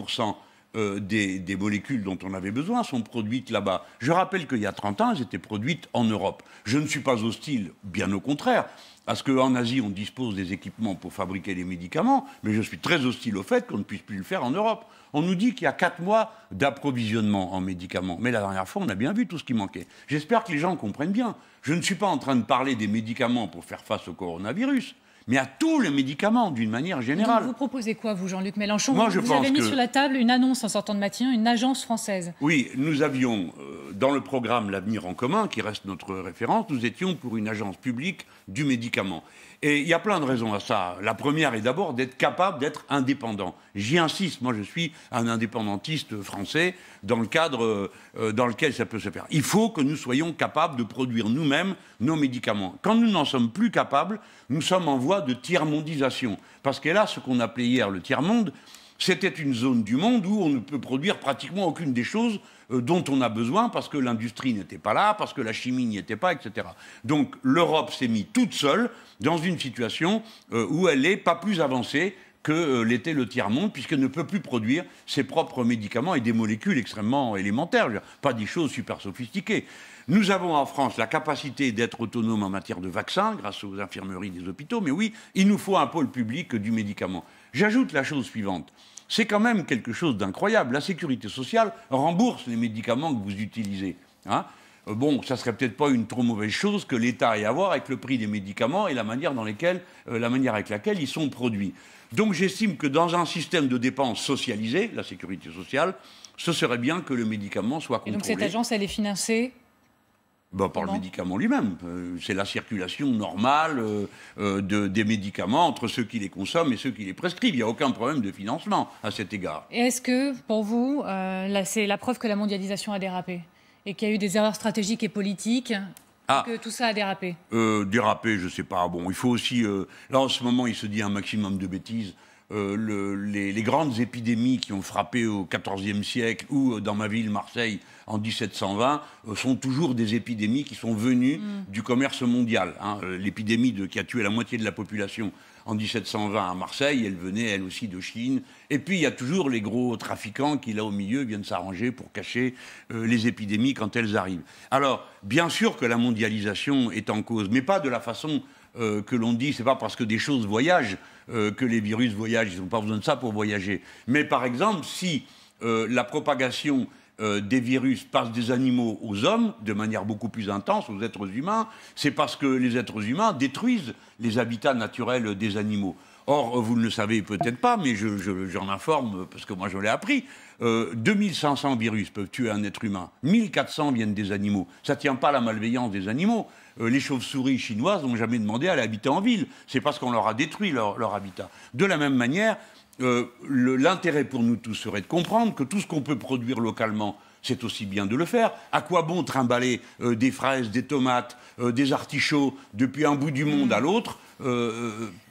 euh, des, des, molécules dont on avait besoin sont produites là-bas. Je rappelle qu'il y a 30 ans, elles étaient produites en Europe. Je ne suis pas hostile, bien au contraire, parce qu'en Asie, on dispose des équipements pour fabriquer les médicaments, mais je suis très hostile au fait qu'on ne puisse plus le faire en Europe. On nous dit qu'il y a 4 mois d'approvisionnement en médicaments, mais la dernière fois, on a bien vu tout ce qui manquait. J'espère que les gens comprennent bien. Je ne suis pas en train de parler des médicaments pour faire face au coronavirus mais à tous les médicaments d'une manière générale. vous proposez quoi, vous, Jean-Luc Mélenchon Moi, je Vous avez mis sur la table une annonce en sortant de matin, une agence française. Oui, nous avions, euh, dans le programme L'avenir en commun, qui reste notre référence, nous étions pour une agence publique du médicament. Et il y a plein de raisons à ça. La première est d'abord d'être capable d'être indépendant. J'y insiste, moi je suis un indépendantiste français dans le cadre euh, euh, dans lequel ça peut se faire. Il faut que nous soyons capables de produire nous-mêmes nos médicaments. Quand nous n'en sommes plus capables, nous sommes en voie de tiers-mondisation. Parce que là, ce qu'on appelait hier le tiers-monde, c'était une zone du monde où on ne peut produire pratiquement aucune des choses euh, dont on a besoin parce que l'industrie n'était pas là, parce que la chimie n'y était pas, etc. Donc l'Europe s'est mise toute seule dans une situation euh, où elle n'est pas plus avancée que euh, l'était le tiers-monde, puisqu'elle ne peut plus produire ses propres médicaments et des molécules extrêmement élémentaires, pas des choses super sophistiquées. Nous avons en France la capacité d'être autonome en matière de vaccins grâce aux infirmeries des hôpitaux, mais oui, il nous faut un pôle public du médicament. J'ajoute la chose suivante. C'est quand même quelque chose d'incroyable. La sécurité sociale rembourse les médicaments que vous utilisez. Hein. Euh, bon, ça serait peut-être pas une trop mauvaise chose que l'État ait à voir avec le prix des médicaments et la manière, dans euh, la manière avec laquelle ils sont produits. Donc j'estime que dans un système de dépenses socialisé, la sécurité sociale, ce serait bien que le médicament soit contrôlé. Et donc cette agence, elle est financée bah, par le médicament lui-même. Euh, c'est la circulation normale euh, euh, de, des médicaments entre ceux qui les consomment et ceux qui les prescrivent. Il n'y a aucun problème de financement à cet égard. Est-ce que, pour vous, c'est la preuve que la mondialisation a dérapé et qu'il y a eu des erreurs stratégiques et politiques ah. que tout ça a dérapé? Dérapé, je ne sais pas. Bon, il faut aussi... là, en ce moment, il se dit un maximum de bêtises. Les, les, grandes épidémies qui ont frappé au XIVe siècle ou dans ma ville, Marseille, en 1720 euh, sont toujours des épidémies qui sont venues mm. du commerce mondial. Hein. Euh, l'épidémie qui a tué la moitié de la population en 1720 à Marseille, elle venait elle aussi de Chine. Et puis il y a toujours les gros trafiquants qui, là au milieu, viennent s'arranger pour cacher euh, les épidémies quand elles arrivent. Alors, bien sûr que la mondialisation est en cause, mais pas de la façon que l'on dit, c'est pas parce que des choses voyagent que les virus voyagent, ils n'ont pas besoin de ça pour voyager. Mais par exemple, si la propagation euh, des virus passent des animaux aux hommes de manière beaucoup plus intense, aux êtres humains, c'est parce que les êtres humains détruisent les habitats naturels des animaux. Or, vous ne le savez peut-être pas, mais j'en informe parce que moi je l'ai appris. Euh, 2500 virus peuvent tuer un être humain. 1400 viennent des animaux. Ça ne tient pas à la malveillance des animaux. Euh, les chauves-souris chinoises n'ont jamais demandé à aller habiter en ville. C'est parce qu'on leur a détruit leur habitat. De la même manière, euh, l'intérêt pour nous tous serait de comprendre que tout ce qu'on peut produire localement, c'est aussi bien de le faire. À quoi bon trimballer euh, des fraises, des tomates, des artichauts depuis un bout du monde à l'autre,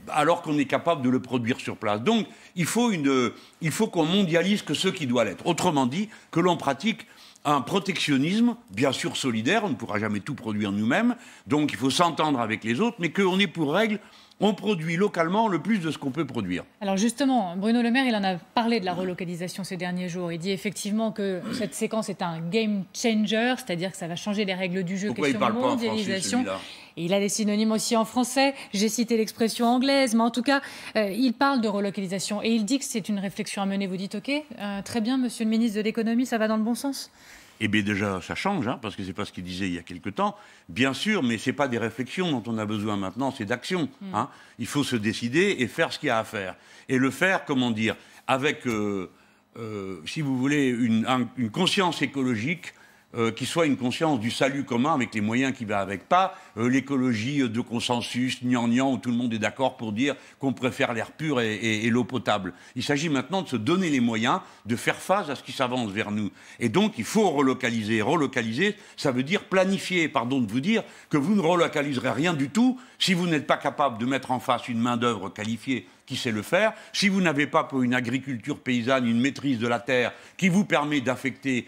alors qu'on est capable de le produire sur place? Donc, il faut, il faut qu'on mondialise que ce qui doit l'être. Autrement dit, que l'on pratique un protectionnisme, bien sûr solidaire, on ne pourra jamais tout produire nous-mêmes, donc il faut s'entendre avec les autres, mais qu'on ait pour règle on produit localement le plus de ce qu'on peut produire. Alors justement, Bruno Le Maire, il en a parlé de la relocalisation ces derniers jours. Il dit effectivement que cette séquence est un game changer, c'est-à-dire que ça va changer les règles du jeu, Pourquoi question il mondialisation. Et il a des synonymes aussi en français. J'ai cité l'expression anglaise, mais en tout cas, euh, il parle de relocalisation et il dit que c'est une réflexion à mener. Vous dites OK, euh, très bien, Monsieur le ministre de l'économie, ça va dans le bon sens? Eh bien déjà, ça change, hein, parce que ce n'est pas ce qu'il disait il y a quelque temps, bien sûr, mais ce n'est pas des réflexions dont on a besoin maintenant, c'est d'action. Hmm. Hein. Il faut se décider et faire ce qu'il y a à faire. Et le faire, comment dire, avec, euh, euh, si vous voulez, une conscience écologique euh, qui soit une conscience du salut commun avec les moyens qui va avec, pas euh, l'écologie de consensus, gnangnan, où tout le monde est d'accord pour dire qu'on préfère l'air pur et, l'eau potable. Il s'agit maintenant de se donner les moyens de faire face à ce qui s'avance vers nous. Et donc, il faut relocaliser. Relocaliser, ça veut dire planifier, pardon de vous dire, que vous ne relocaliserez rien du tout si vous n'êtes pas capable de mettre en face une main-d'œuvre qualifiée qui sait le faire, si vous n'avez pas pour une agriculture paysanne une maîtrise de la terre qui vous permet d'affecter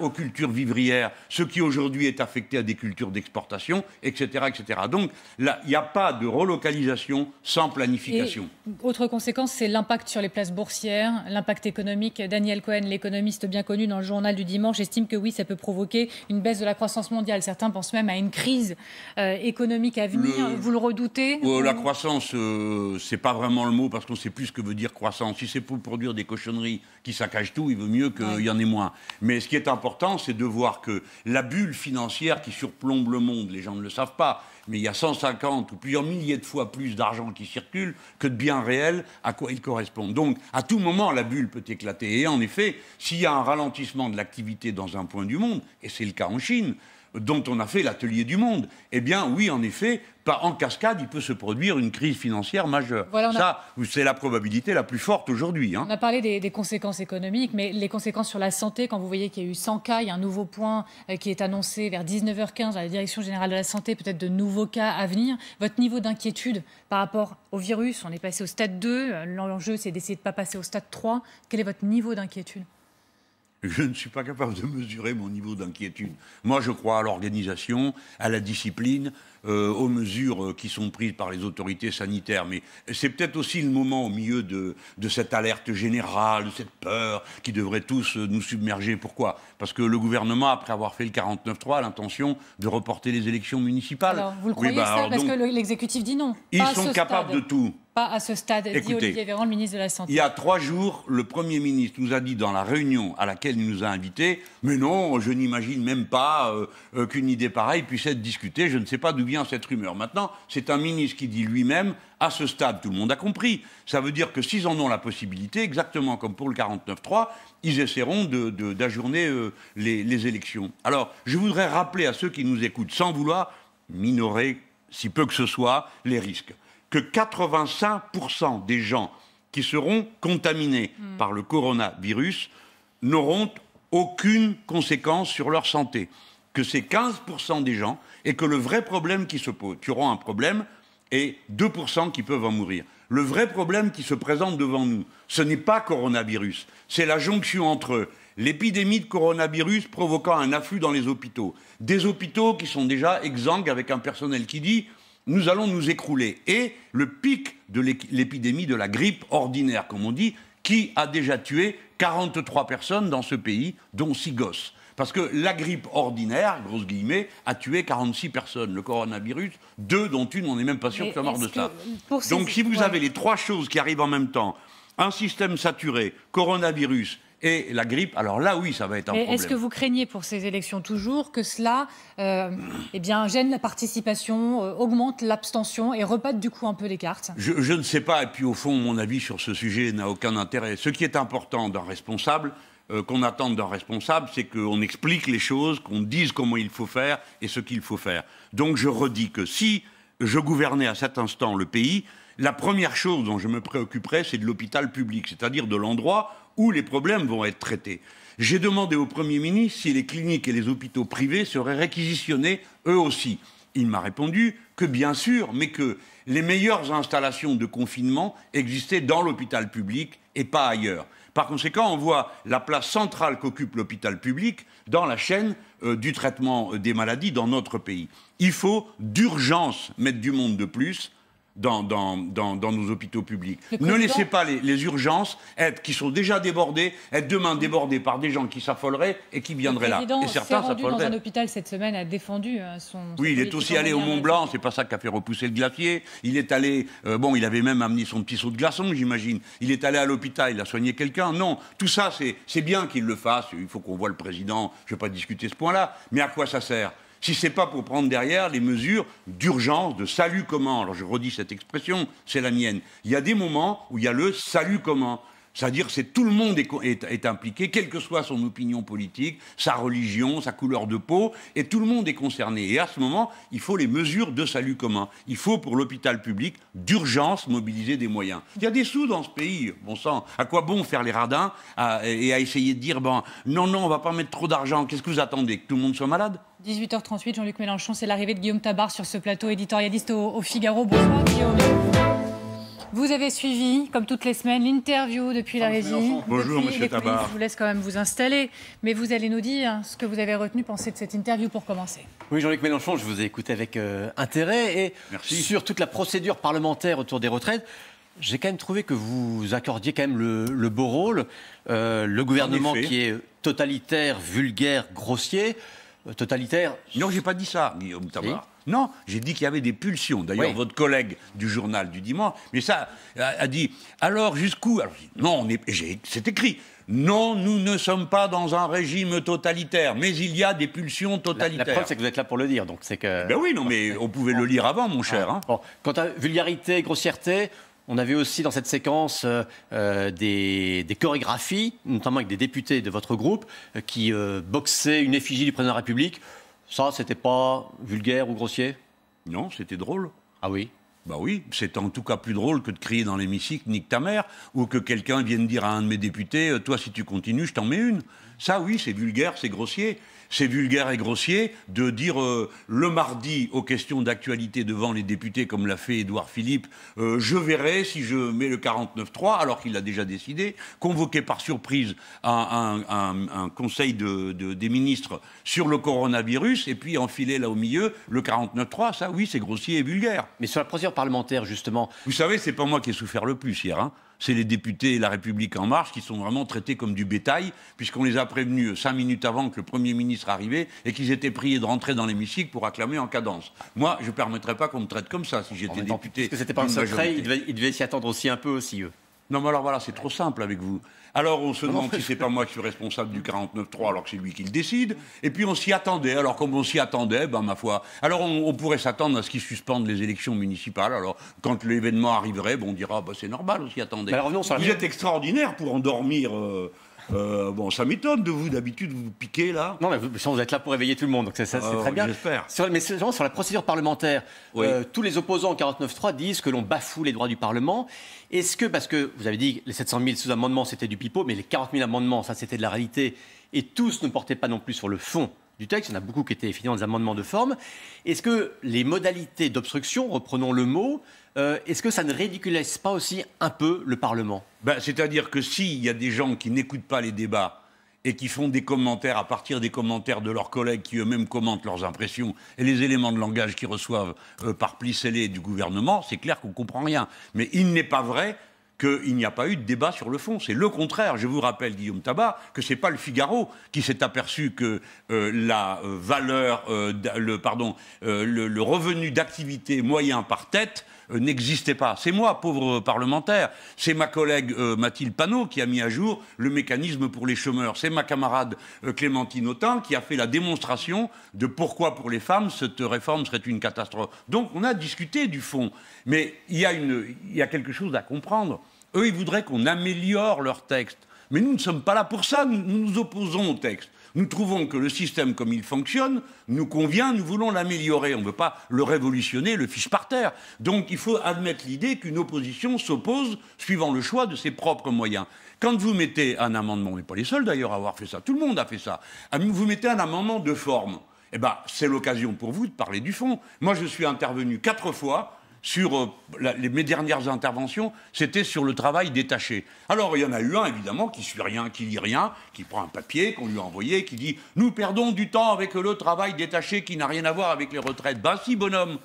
aux cultures vivrières ce qui aujourd'hui est affecté à des cultures d'exportation, etc., etc. Donc il n'y a pas de relocalisation sans planification. autre conséquence, c'est l'impact sur les places boursières, l'impact économique. Daniel Cohen, l'économiste bien connu dans le journal du dimanche, estime que oui, ça peut provoquer une baisse de la croissance mondiale. Certains pensent même à une crise euh, économique à venir. vous le redoutez euh, La croissance, euh, c'est pas vraiment le parce qu'on ne sait plus ce que veut dire croissance. Si c'est pour produire des cochonneries qui saccagent tout, il vaut mieux qu'il y en ait moins. Mais ce qui est important, c'est de voir que la bulle financière qui surplombe le monde, les gens ne le savent pas, mais il y a 150 ou plusieurs milliers de fois plus d'argent qui circule que de biens réels à quoi il correspond. Donc, à tout moment, la bulle peut éclater. Et en effet, s'il y a un ralentissement de l'activité dans un point du monde, et c'est le cas en Chine, dont on a fait l'atelier du monde. Eh bien, oui, en effet, en cascade, il peut se produire une crise financière majeure. Ça, c'est la probabilité la plus forte aujourd'hui. Hein. On a parlé des, conséquences économiques, mais les conséquences sur la santé, quand vous voyez qu'il y a eu 100 cas, il y a un nouveau point euh, qui est annoncé vers 19h15 à la Direction générale de la santé, peut-être de nouveaux cas à venir. Votre niveau d'inquiétude par rapport au virus, on est passé au stade 2, euh, l'enjeu c'est d'essayer de ne pas passer au stade 3. Quel est votre niveau d'inquiétude? Je ne suis pas capable de mesurer mon niveau d'inquiétude. Moi, je crois à l'organisation, à la discipline, euh, aux mesures euh, qui sont prises par les autorités sanitaires. Mais c'est peut-être aussi le moment, au milieu de, cette alerte générale, de cette peur qui devrait tous euh, nous submerger. Pourquoi? Parce que le gouvernement, après avoir fait le 49-3, a l'intention de reporter les élections municipales. Alors, vous le croyez bah, ça? Parce que l'exécutif dit non. Ils sont capables de tout. Pas à ce stade, dit Olivier Véran, le ministre de la Santé. Il y a trois jours, le Premier ministre nous a dit dans la réunion à laquelle il nous a invités, mais non, je n'imagine même pas qu'une idée pareille puisse être discutée. Je ne sais pas d'où vient cette rumeur. Maintenant, c'est un ministre qui dit lui-même, à ce stade, tout le monde a compris. Ça veut dire que s'ils en ont la possibilité, exactement comme pour le 49-3, ils essaieront d'ajourner euh, les, les élections. Alors, je voudrais rappeler à ceux qui nous écoutent, sans vouloir minorer, si peu que ce soit, les risques, que 85% des gens qui seront contaminés hmm. par le coronavirus n'auront aucune conséquence sur leur santé. Que c'est 15% des gens et que le vrai problème qui se pose, tu auras un problème et 2% qui peuvent en mourir. Le vrai problème qui se présente devant nous, ce n'est pas coronavirus, c'est la jonction entre l'épidémie de coronavirus provoquant un afflux dans les hôpitaux, des hôpitaux qui sont déjà exsangues avec un personnel qui dit nous allons nous écrouler, et le pic de l'épidémie de la grippe ordinaire, comme on dit, qui a déjà tué 43 personnes dans ce pays, dont 6 gosses. Parce que la grippe ordinaire, grosse guillemets, a tué 46 personnes. Le coronavirus, deux dont une, on n'est même pas sûr que soit mort de ça. Donc si vous avez les trois choses qui arrivent en même temps, un système saturé, coronavirus et la grippe, alors là, oui, ça va être un problème. Est-ce que vous craignez pour ces élections toujours que cela euh, eh bien, gêne la participation, euh, augmente l'abstention et repatte du coup un peu les cartes? Je, je, ne sais pas, et puis au fond, mon avis sur ce sujet n'a aucun intérêt. Ce qui est important d'un responsable, euh, qu'on attend d'un responsable, c'est qu'on explique les choses, qu'on dise comment il faut faire et ce qu'il faut faire. Donc je redis que si je gouvernais à cet instant le pays, la première chose dont je me préoccuperais, c'est de l'hôpital public, c'est-à-dire de l'endroit où les problèmes vont être traités. J'ai demandé au Premier ministre si les cliniques et les hôpitaux privés seraient réquisitionnés eux aussi. Il m'a répondu que bien sûr, mais que les meilleures installations de confinement existaient dans l'hôpital public et pas ailleurs. Par conséquent, on voit la place centrale qu'occupe l'hôpital public dans la chaîne euh, du traitement euh, des maladies dans notre pays. Il faut d'urgence mettre du monde de plus dans, dans, dans, nos hôpitaux publics. Ne laissez pas les, urgences être, qui sont déjà débordées, être demain débordées par des gens qui s'affoleraient et qui viendraient là. Et certains s'affoleraient. dans un hôpital cette semaine, a défendu euh, son. Oui, il est aussi allé au Mont Blanc, c'est pas ça qui a fait repousser le glacier. Il est allé, euh, bon, il avait même amené son petit saut de glaçon, j'imagine. Il est allé à l'hôpital, il a soigné quelqu'un. Non, tout ça, c'est bien qu'il le fasse. Il faut qu'on voit le président. Je ne vais pas discuter ce point-là. Mais à quoi ça sert? Si ce n'est pas pour prendre derrière les mesures d'urgence, de salut commun. Alors je redis cette expression, c'est la mienne. Il y a des moments où il y a le salut commun. C'est-à-dire que tout le monde est, impliqué, quelle que soit son opinion politique, sa religion, sa couleur de peau, et tout le monde est concerné. Et à ce moment, il faut les mesures de salut commun. Il faut, pour l'hôpital public, d'urgence, mobiliser des moyens. Il y a des sous dans ce pays, bon sang. À quoi bon faire les radins et à essayer de dire, bon, non, non, on va pas mettre trop d'argent. Qu'est-ce que vous attendez Que tout le monde soit malade? 18h38, Jean-Luc Mélenchon, c'est l'arrivée de Guillaume Tabar sur ce plateau éditorialiste au, au Figaro. Bonsoir Guillaume. Vous avez suivi, comme toutes les semaines, l'interview depuis la régie. Bonjour, Monsieur Tabar. Je vous laisse quand même vous installer, mais vous allez nous dire ce que vous avez retenu, penser de cette interview pour commencer. Oui, Jean-Luc Mélenchon, je vous ai écouté avec euh, intérêt et sur toute la procédure parlementaire autour des retraites. J'ai quand même trouvé que vous accordiez quand même le, beau rôle. Euh, le gouvernement qui est totalitaire, vulgaire, grossier, euh, totalitaire. Non, j'ai pas dit ça, Guillaume Tabar. Non, j'ai dit qu'il y avait des pulsions. D'ailleurs, votre collègue du journal du dimanche, mais ça, a, dit alors jusqu'où? Non, c'est écrit. Non, nous ne sommes pas dans un régime totalitaire, mais il y a des pulsions totalitaires. La, preuve, c'est que vous êtes là pour le dire, donc c'est que. Ben oui, non, mais on pouvait le lire avant, mon cher. Hein. Quant à vulgarité, grossièreté, on avait aussi dans cette séquence euh, euh, des, chorégraphies, notamment avec des députés de votre groupe, euh, qui boxaient une effigie du président de la République Ça, c'était pas vulgaire ou grossier? Non, c'était drôle. Ah oui? Bah oui, c'est en tout cas plus drôle que de crier dans l'hémicycle nique ta mère ou que quelqu'un vienne dire à un de mes députés toi si tu continues je t'en mets une. Ça oui, c'est vulgaire, c'est grossier c'est vulgaire et grossier de dire euh, le mardi aux questions d'actualité devant les députés, comme l'a fait Édouard Philippe, euh, je verrai si je mets le 49-3, alors qu'il l'a déjà décidé, convoqué par surprise un, un, conseil de, des ministres sur le coronavirus, et puis enfiler là au milieu le 49-3, ça oui, c'est grossier et vulgaire. Mais sur la procédure parlementaire, justement. Vous savez, c'est pas moi qui ai souffert le plus hier. Hein c'est les députés et La République En Marche qui sont vraiment traités comme du bétail, puisqu'on les a prévenus cinq minutes avant que le Premier ministre arrivait et qu'ils étaient priés de rentrer dans l'hémicycle pour acclamer en cadence. Moi, je ne permettrais pas qu'on me traite comme ça si j'étais député. Parce que c'était pas un secret, ils devaient s'y attendre aussi un peu aussi, eux. Non, mais alors voilà, c'est trop simple avec vous. Alors on se demande si c'est pas moi qui suis responsable du 49-3 alors que c'est lui qui le décide. Et puis on s'y attendait. Alors comme on s'y attendait, ben ma foi. Alors on, pourrait s'attendre à ce qu'ils suspendent les élections municipales. Alors quand l'événement arriverait, bon, on dira bah, c'est normal, on s'y attendait. vous êtes extraordinaire pour endormir. Euh, euh, bon, ça m'étonne de vous, d'habitude, vous, vous piquez là. Non, mais vous, êtes là pour réveiller tout le monde, donc ça, c'est ah, très bien. J'espère. mais sur la procédure parlementaire, euh, tous les opposants au 49.3 disent que l'on bafoue les droits du Parlement. Est-ce que, parce que vous avez dit que les 700 000 sous-amendements, c'était du pipeau, mais les 40 000 amendements, ça, c'était de la réalité, et tous ne portaient pas non plus sur le fond du texte, il y en a beaucoup qui étaient finalement des amendements de forme. Est-ce que les modalités d'obstruction, reprenons le mot, euh, est-ce que ça ne ridiculise pas aussi un peu le Parlement? Ben, C'est-à-dire que s'il y a des gens qui n'écoutent pas les débats et qui font des commentaires à partir des commentaires de leurs collègues qui eux-mêmes commentent leurs impressions et les éléments de langage qu'ils reçoivent euh, par pli scellé du gouvernement, c'est clair qu'on ne comprend rien. Mais il n'est pas vrai qu'il n'y a pas eu de débat sur le fond. C'est le contraire. Je vous rappelle, Guillaume Tabar, que ce n'est pas le Figaro qui s'est aperçu que euh, la valeur, le, pardon, le, revenu d'activité moyen par tête n'existait pas. C'est moi, pauvre parlementaire. C'est ma collègue euh, Mathilde Panot qui a mis à jour le mécanisme pour les chômeurs. C'est ma camarade euh, Clémentine Autain qui a fait la démonstration de pourquoi pour les femmes cette réforme serait une catastrophe. Donc on a discuté du fond. Mais il y a, il y a quelque chose à comprendre. Eux, ils voudraient qu'on améliore leur texte. Mais nous ne sommes pas là pour ça. Nous nous opposons au texte. Nous trouvons que le système comme il fonctionne nous convient, nous voulons l'améliorer. On ne veut pas le révolutionner, le fiche par terre. Donc il faut admettre l'idée qu'une opposition s'oppose suivant le choix de ses propres moyens. Quand vous mettez un amendement, on n'est pas les seuls d'ailleurs à avoir fait ça, tout le monde a fait ça, vous mettez un amendement de forme, eh ben, c'est l'occasion pour vous de parler du fond. Moi, je suis intervenu quatre fois sur euh, les, mes dernières interventions, c'était sur le travail détaché. Alors il y en a eu un évidemment qui suit rien, qui lit rien, qui prend un papier qu'on lui a envoyé, qui dit nous perdons du temps avec le travail détaché qui n'a rien à voir avec les retraites. Ben si bonhomme,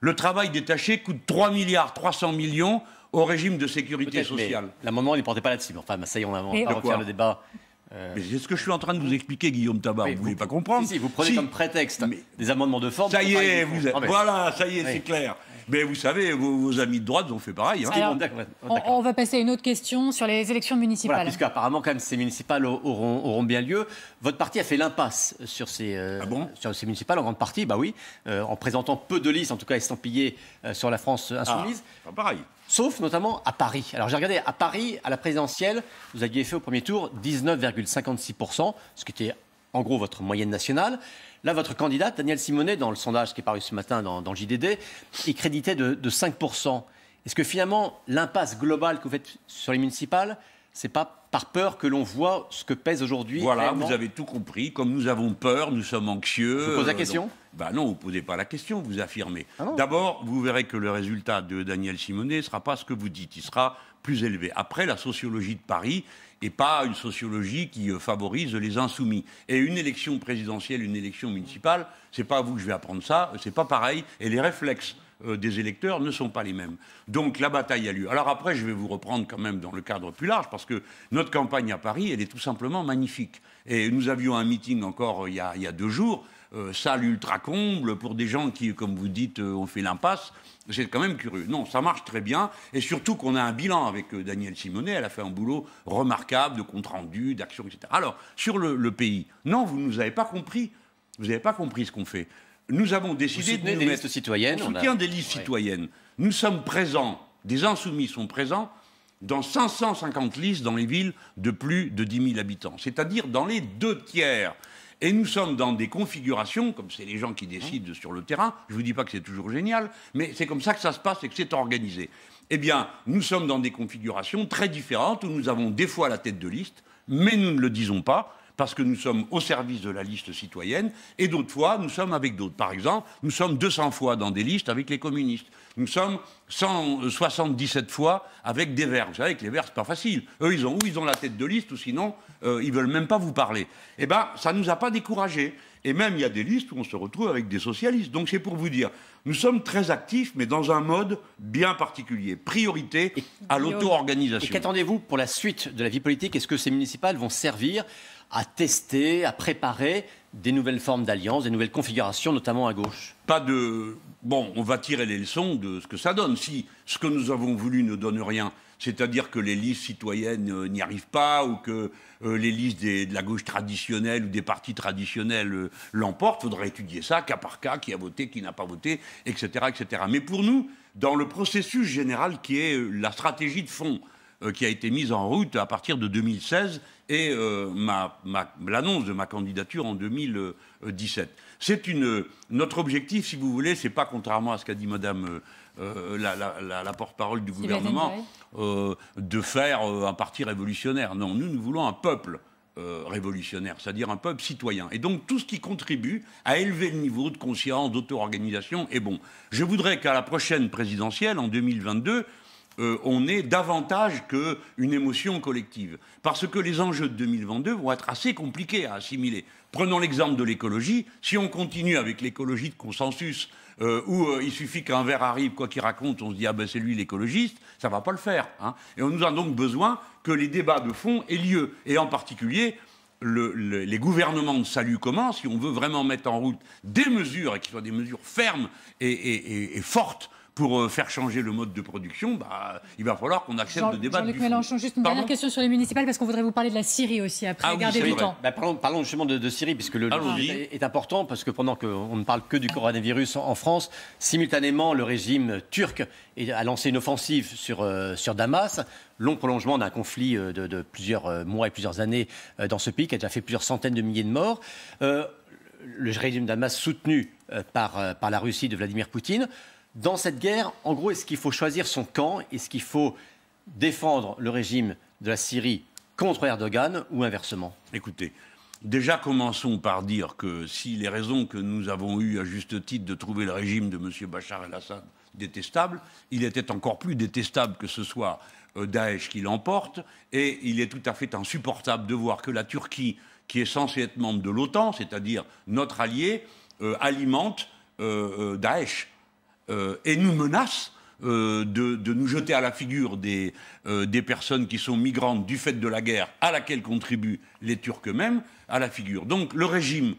le travail détaché coûte 3 milliards 300 millions au régime de sécurité sociale. L'amendement ne portait pas là-dessus. Enfin, ça y est, on va faire le débat. Euh, mais c'est ce que je suis en train de vous expliquer, Guillaume Tabar. vous ne voulez pas comprendre si, vous prenez comme prétexte des amendements de forme. Ça y est, vous êtes... voilà, ça y est, c'est clair. Mais vous savez, vos, amis de droite ont fait pareil. Hein. on, va passer à une autre question sur les élections municipales. Voilà, puisqu'apparemment, quand même, ces municipales auront, bien lieu. Votre parti a fait l'impasse sur ces, euh, ah sur ces municipales, en grande partie, bah oui, euh, en présentant peu de listes, en tout cas estampillées euh, sur la France insoumise. Ah, pareil. Sauf notamment à Paris. Alors j'ai regardé, à Paris, à la présidentielle, vous aviez fait au premier tour 19,56%, ce qui était en gros votre moyenne nationale. Là, votre candidate, Daniel Simonet, dans le sondage qui est paru ce matin dans, le JDD, est crédité de, 5%. Est-ce que finalement, l'impasse globale que vous faites sur les municipales, c'est pas par peur que l'on voit ce que pèse aujourd'hui Voilà, vous avez tout compris. Comme nous avons peur, nous sommes anxieux. Je vous pose la question? Bah non, vous ne posez pas la question, vous affirmez. Ah D'abord, vous verrez que le résultat de Daniel Simonet ne sera pas ce que vous dites, il sera plus élevé. Après, la sociologie de Paris et pas une sociologie qui euh, favorise les insoumis. Et une élection présidentielle, une élection municipale, c'est pas à vous que je vais apprendre ça, c'est pas pareil, et les réflexes euh, des électeurs ne sont pas les mêmes. Donc la bataille a lieu. Alors après, je vais vous reprendre quand même dans le cadre plus large, parce que notre campagne à Paris, elle est tout simplement magnifique. Et nous avions un meeting encore euh, il y a, il y a deux jours, salle ultra comble, pour des gens qui, comme vous dites, ont fait l'impasse. C'est quand même curieux. Non, ça marche très bien. Et surtout qu'on a un bilan avec euh, Daniel Simonet. Elle a fait un boulot remarquable de compte rendu, d'action, etc. Alors, sur le, pays, non, vous ne nous avez pas compris. Vous n'avez pas compris ce qu'on fait. Nous avons décidé de nous des listes citoyennes. On soutient des listes citoyennes. Nous sommes présents, des insoumis sont présents dans 550 listes dans les villes de plus de 10 000 habitants, c'est-à-dire dans les deux tiers. Et nous sommes dans des configurations, comme c'est les gens qui décident sur le terrain, je ne vous dis pas que c'est toujours génial, mais c'est comme ça que ça se passe et que c'est organisé. Eh bien, nous sommes dans des configurations très différentes où nous avons des fois la tête de liste, mais nous ne le disons pas parce que nous sommes au service de la liste citoyenne, et d'autres fois, nous sommes avec d'autres. Par exemple, nous sommes 200 fois dans des listes avec les communistes. Nous sommes 177 fois avec des Verts. Vous savez que les Verts, c'est pas facile. Eux, ils ont ou ils ont la tête de liste, ou sinon, euh, ils veulent même pas vous parler. Eh bien, ça ne nous a pas découragés. Et même, il y a des listes où on se retrouve avec des socialistes. Donc, c'est pour vous dire, nous sommes très actifs, mais dans un mode bien particulier. Priorité à l'auto-organisation. Et qu'attendez-vous pour la suite de la vie politique? Est-ce que ces municipales vont servir à tester, à préparer des nouvelles formes d'alliances, des nouvelles configurations, notamment à gauche Pas de. Bon, on va tirer les leçons de ce que ça donne. Si ce que nous avons voulu ne donne rien, c'est-à-dire que les listes citoyennes euh, n'y arrivent pas ou que euh, les listes de la gauche traditionnelle ou des partis traditionnels euh, l'emportent, il faudrait étudier ça cas par cas, qui a voté, qui n'a pas voté, etc., etc. Mais pour nous, dans le processus général qui est la stratégie de fond qui a été mise en route à partir de 2016 et euh, l'annonce de ma candidature en 2017. C'est une notre objectif, si vous voulez, c'est pas contrairement à ce qu'a dit Madame euh, la, porte-parole du gouvernement, euh, de faire un parti révolutionnaire. Non, nous nous voulons un peuple révolutionnaire, c'est-à-dire un peuple citoyen. Et donc tout ce qui contribue à élever le niveau de conscience, d'auto-organisation est bon. Je voudrais qu'à la prochaine présidentielle, en 2022, euh, on est davantage qu'une émotion collective. Parce que les enjeux de 2022 vont être assez compliqués à assimiler. Prenons l'exemple de l'écologie. Si on continue avec l'écologie de consensus, euh, où euh, il suffit qu'un verre arrive, quoi qu'il raconte, on se dit ah ben c'est lui l'écologiste, ça va pas le faire. Hein. Et on nous a donc besoin que les débats de fond aient lieu. Et en particulier, les gouvernements de salut commun, si on veut vraiment mettre en route des mesures, et qui soient des mesures fermes et fortes pour euh, faire changer le mode de production, bah, il va falloir qu'on accepte de débattre. Jean-Luc Mélenchon, juste une dernière question sur les municipales, parce qu'on voudrait vous parler de la Syrie aussi après. Ah Gardez du temps. Bah, parlons, justement de, Syrie, puisque le est, est important, parce que pendant qu'on ne parle que du coronavirus en, France, simultanément, le régime turc a lancé une offensive sur, euh, sur Damas long prolongement d'un conflit euh, de, plusieurs mois et plusieurs années dans ce pays, qui a déjà fait plusieurs centaines de milliers de morts. le régime Damas soutenu par, par la Russie de Vladimir Poutine dans cette guerre, en gros, est-ce qu'il faut choisir son camp? Est-ce qu'il faut défendre le régime de la Syrie contre Erdogan ou inversement? Écoutez, déjà commençons par dire que si les raisons que nous avons eues à juste titre de trouver le régime de M. Bachar el-Assad détestable, il était encore plus détestable que ce soit euh, Daesh qui l'emporte, et il est tout à fait insupportable de voir que la Turquie, qui est censée être membre de l'OTAN, c'est-à-dire notre allié, euh, alimente euh, Daesh. Euh, et nous menace euh, de, nous jeter à la figure euh, des, personnes qui sont migrantes du fait de la guerre à laquelle contribuent les Turcs eux-mêmes, à la figure. Donc le régime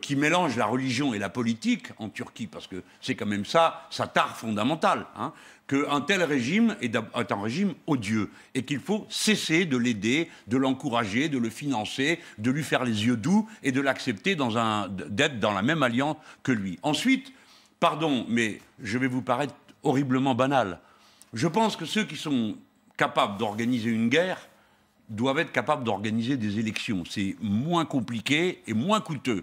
qui mélange la religion et la politique en Turquie, parce que c'est quand même ça, sa tare fondamentale, hein, qu'un tel régime est, un régime odieux et qu'il faut cesser de l'aider, de l'encourager, de le financer, de lui faire les yeux doux et de l'accepter d'être dans la même alliance que lui. Ensuite, pardon, mais je vais vous paraître horriblement banal. Je pense que ceux qui sont capables d'organiser une guerre doivent être capables d'organiser des élections. C'est moins compliqué et moins coûteux.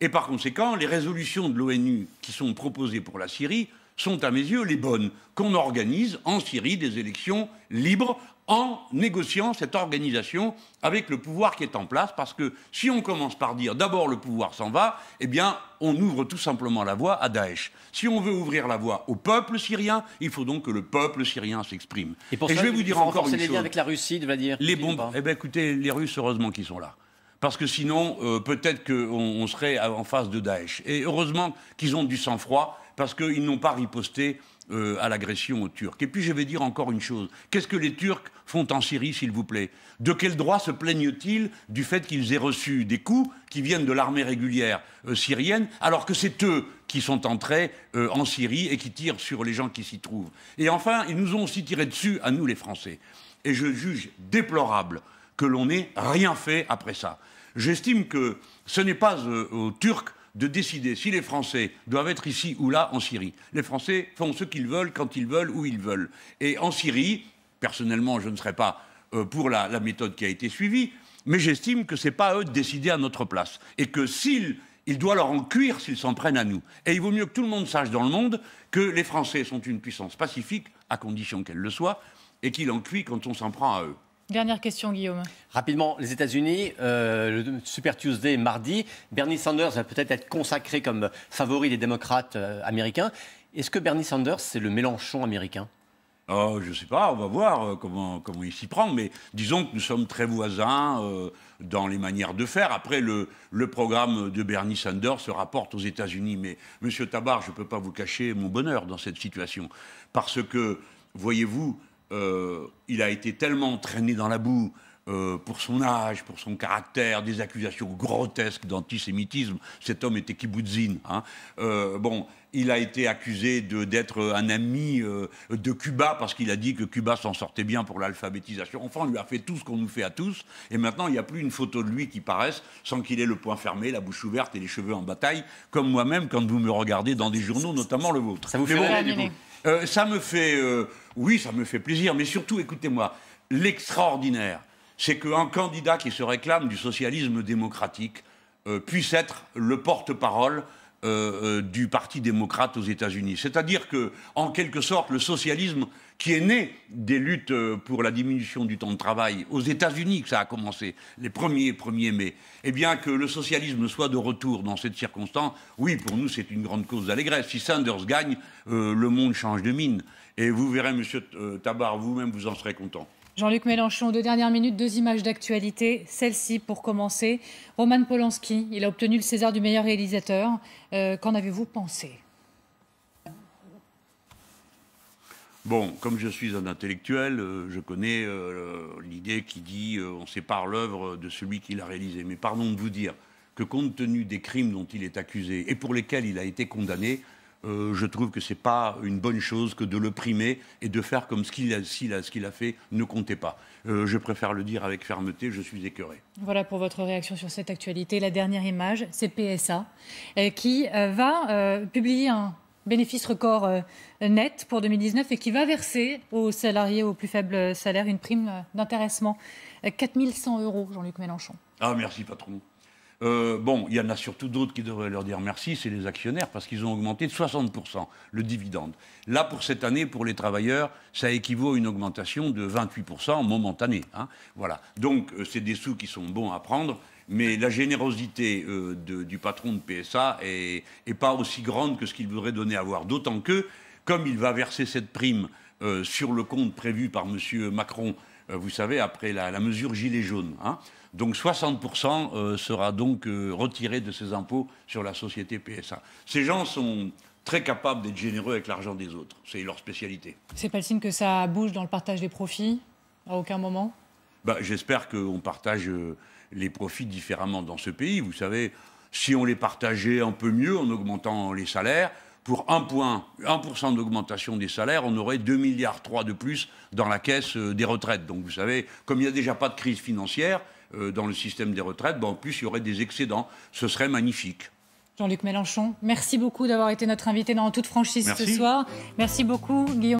Et par conséquent, les résolutions de l'ONU qui sont proposées pour la Syrie sont à mes yeux les bonnes, qu'on organise en Syrie des élections libres en négociant cette organisation avec le pouvoir qui est en place, parce que si on commence par dire d'abord le pouvoir s'en va, eh bien on ouvre tout simplement la voie à Daesh. Si on veut ouvrir la voie au peuple syrien, il faut donc que le peuple syrien s'exprime. Et, pour ça, je vais vous dire encore une les liens avec la Russie, de dire Les bombes. Eh bien écoutez, les Russes heureusement qu'ils sont là. Parce que sinon, euh, peut-être qu'on serait en face de Daesh. Et heureusement qu'ils ont du sang-froid, parce qu'ils n'ont pas riposté euh, à l'agression Turcs. Et puis je vais dire encore une chose. Qu'est-ce que les Turcs font en Syrie, s'il vous plaît? De quel droit se plaignent-ils du fait qu'ils aient reçu des coups qui viennent de l'armée régulière euh, syrienne, alors que c'est eux qui sont entrés euh, en Syrie et qui tirent sur les gens qui s'y trouvent? Et enfin, ils nous ont aussi tiré dessus, à nous les Français. Et je juge déplorable que l'on n'ait rien fait après ça. J'estime que ce n'est pas aux Turcs de décider si les Français doivent être ici ou là en Syrie. Les Français font ce qu'ils veulent, quand ils veulent, où ils veulent. Et en Syrie, personnellement, je ne serais pas euh, pour la, méthode qui a été suivie, Mais j'estime que ce n'est pas à eux de décider à notre place. Et que s'ils il doit leur en cuire s'ils s'en prennent à nous. Et il vaut mieux que tout le monde sache dans le monde que les Français sont une puissance pacifique, à condition qu'elle le soit, et qu'il en cuit quand on s'en prend à eux. Dernière question, Guillaume. Rapidement, les États-Unis, euh, le Super Tuesday mardi, Bernie Sanders va peut-être être consacré comme favori des démocrates euh, américains. Est-ce que Bernie Sanders, c'est le Mélenchon américain? Oh, je ne sais pas, on va voir euh, comment, comment il s'y prend, mais disons que nous sommes très voisins dans les manières de faire. Après, le, le, programme de Bernie Sanders se rapporte aux États-Unis, mais Monsieur Tabar, je ne peux pas vous cacher mon bonheur dans cette situation, parce que, voyez-vous, euh, il a été tellement traîné dans la boue euh, pour son âge, pour son caractère, des accusations grotesques d'antisémitisme. Cet homme était kibbutzin. Hein. Euh, bon, il a été accusé d'être un ami de Cuba parce qu'il a dit que Cuba s'en sortait bien pour l'alphabétisation. Enfin, on lui a fait tout ce qu'on nous fait à tous. Et maintenant, il n'y a plus une photo de lui qui paraisse sans qu'il ait le poing fermé, la bouche ouverte et les cheveux en bataille, comme moi-même quand vous me regardez dans des journaux, notamment le vôtre. Ça vous fait euh, ça me fait, euh, oui, ça me fait plaisir, mais surtout, écoutez-moi, l'extraordinaire, c'est qu'un candidat qui se réclame du socialisme démocratique euh, puisse être le porte-parole du Parti démocrate aux États-Unis. C'est-à-dire que, en quelque sorte, le socialisme qui est né des luttes euh, pour la diminution du temps de travail aux États-Unis, que ça a commencé les premiers 1er mai, eh bien que le socialisme soit de retour dans cette circonstance, oui, pour nous, c'est une grande cause d'allégresse. Si Sanders gagne, euh, le monde change de mine. Et vous verrez, monsieur euh, Tabar, vous-même, vous en serez content. Jean-Luc Mélenchon, deux dernières minutes, deux images d'actualité. Celle-ci, pour commencer. Roman Polanski, il a obtenu le César du meilleur réalisateur. Qu'en avez-vous pensé? Bon, comme je suis un intellectuel, euh, je connais euh, l'idée qui dit euh, on sépare l'œuvre de celui qui l'a réalisée. Mais pardon de vous dire que compte tenu des crimes dont il est accusé et pour lesquels il a été condamné, je trouve que ce n'est pas une bonne chose que de le primer et de faire comme ce qu'il a, ce qu'il a, fait ne comptait pas. je préfère le dire avec fermeté, je suis écœuré. Voilà pour votre réaction sur cette actualité. La dernière image, c'est PSA qui va publier un bénéfice record euh, net pour 2019 et qui va verser aux salariés au plus faible salaire une prime d'intéressement. 4100 euh, euros, Jean-Luc Mélenchon. Ah, merci, patron. Euh, bon, il y en a surtout d'autres qui devraient leur dire merci, c'est les actionnaires, parce qu'ils ont augmenté de 60% le dividende. Là, pour cette année, pour les travailleurs, ça équivaut à une augmentation de 28% momentanée. Hein. Voilà. Donc, c'est des sous qui sont bons à prendre mais la générosité euh, du patron de PSA est, pas aussi grande que ce qu'il voudrait donner à voir. D'autant que, comme il va verser cette prime euh, sur le compte prévu par M. Macron, euh, vous savez, après la, mesure gilet jaune, hein, donc 60% sera donc retiré de ses impôts sur la société PSA. Ces gens sont très capables d'être généreux avec l'argent des autres. C'est leur spécialité. C'est pas le signe que ça bouge dans le partage des profits à aucun moment? Bah, J'espère qu'on partage les profits différemment dans ce pays. Vous savez, si on les partageait un peu mieux en augmentant les salaires, pour un point, 1% d'augmentation des salaires, on aurait 2 milliards 3 de plus dans la caisse euh, des retraites. Donc vous savez, comme il n'y a déjà pas de crise financière euh, dans le système des retraites, ben, en plus il y aurait des excédents. Ce serait magnifique. Jean-Luc Mélenchon, merci beaucoup d'avoir été notre invité dans toute franchise ce soir. Merci beaucoup, Guillaume.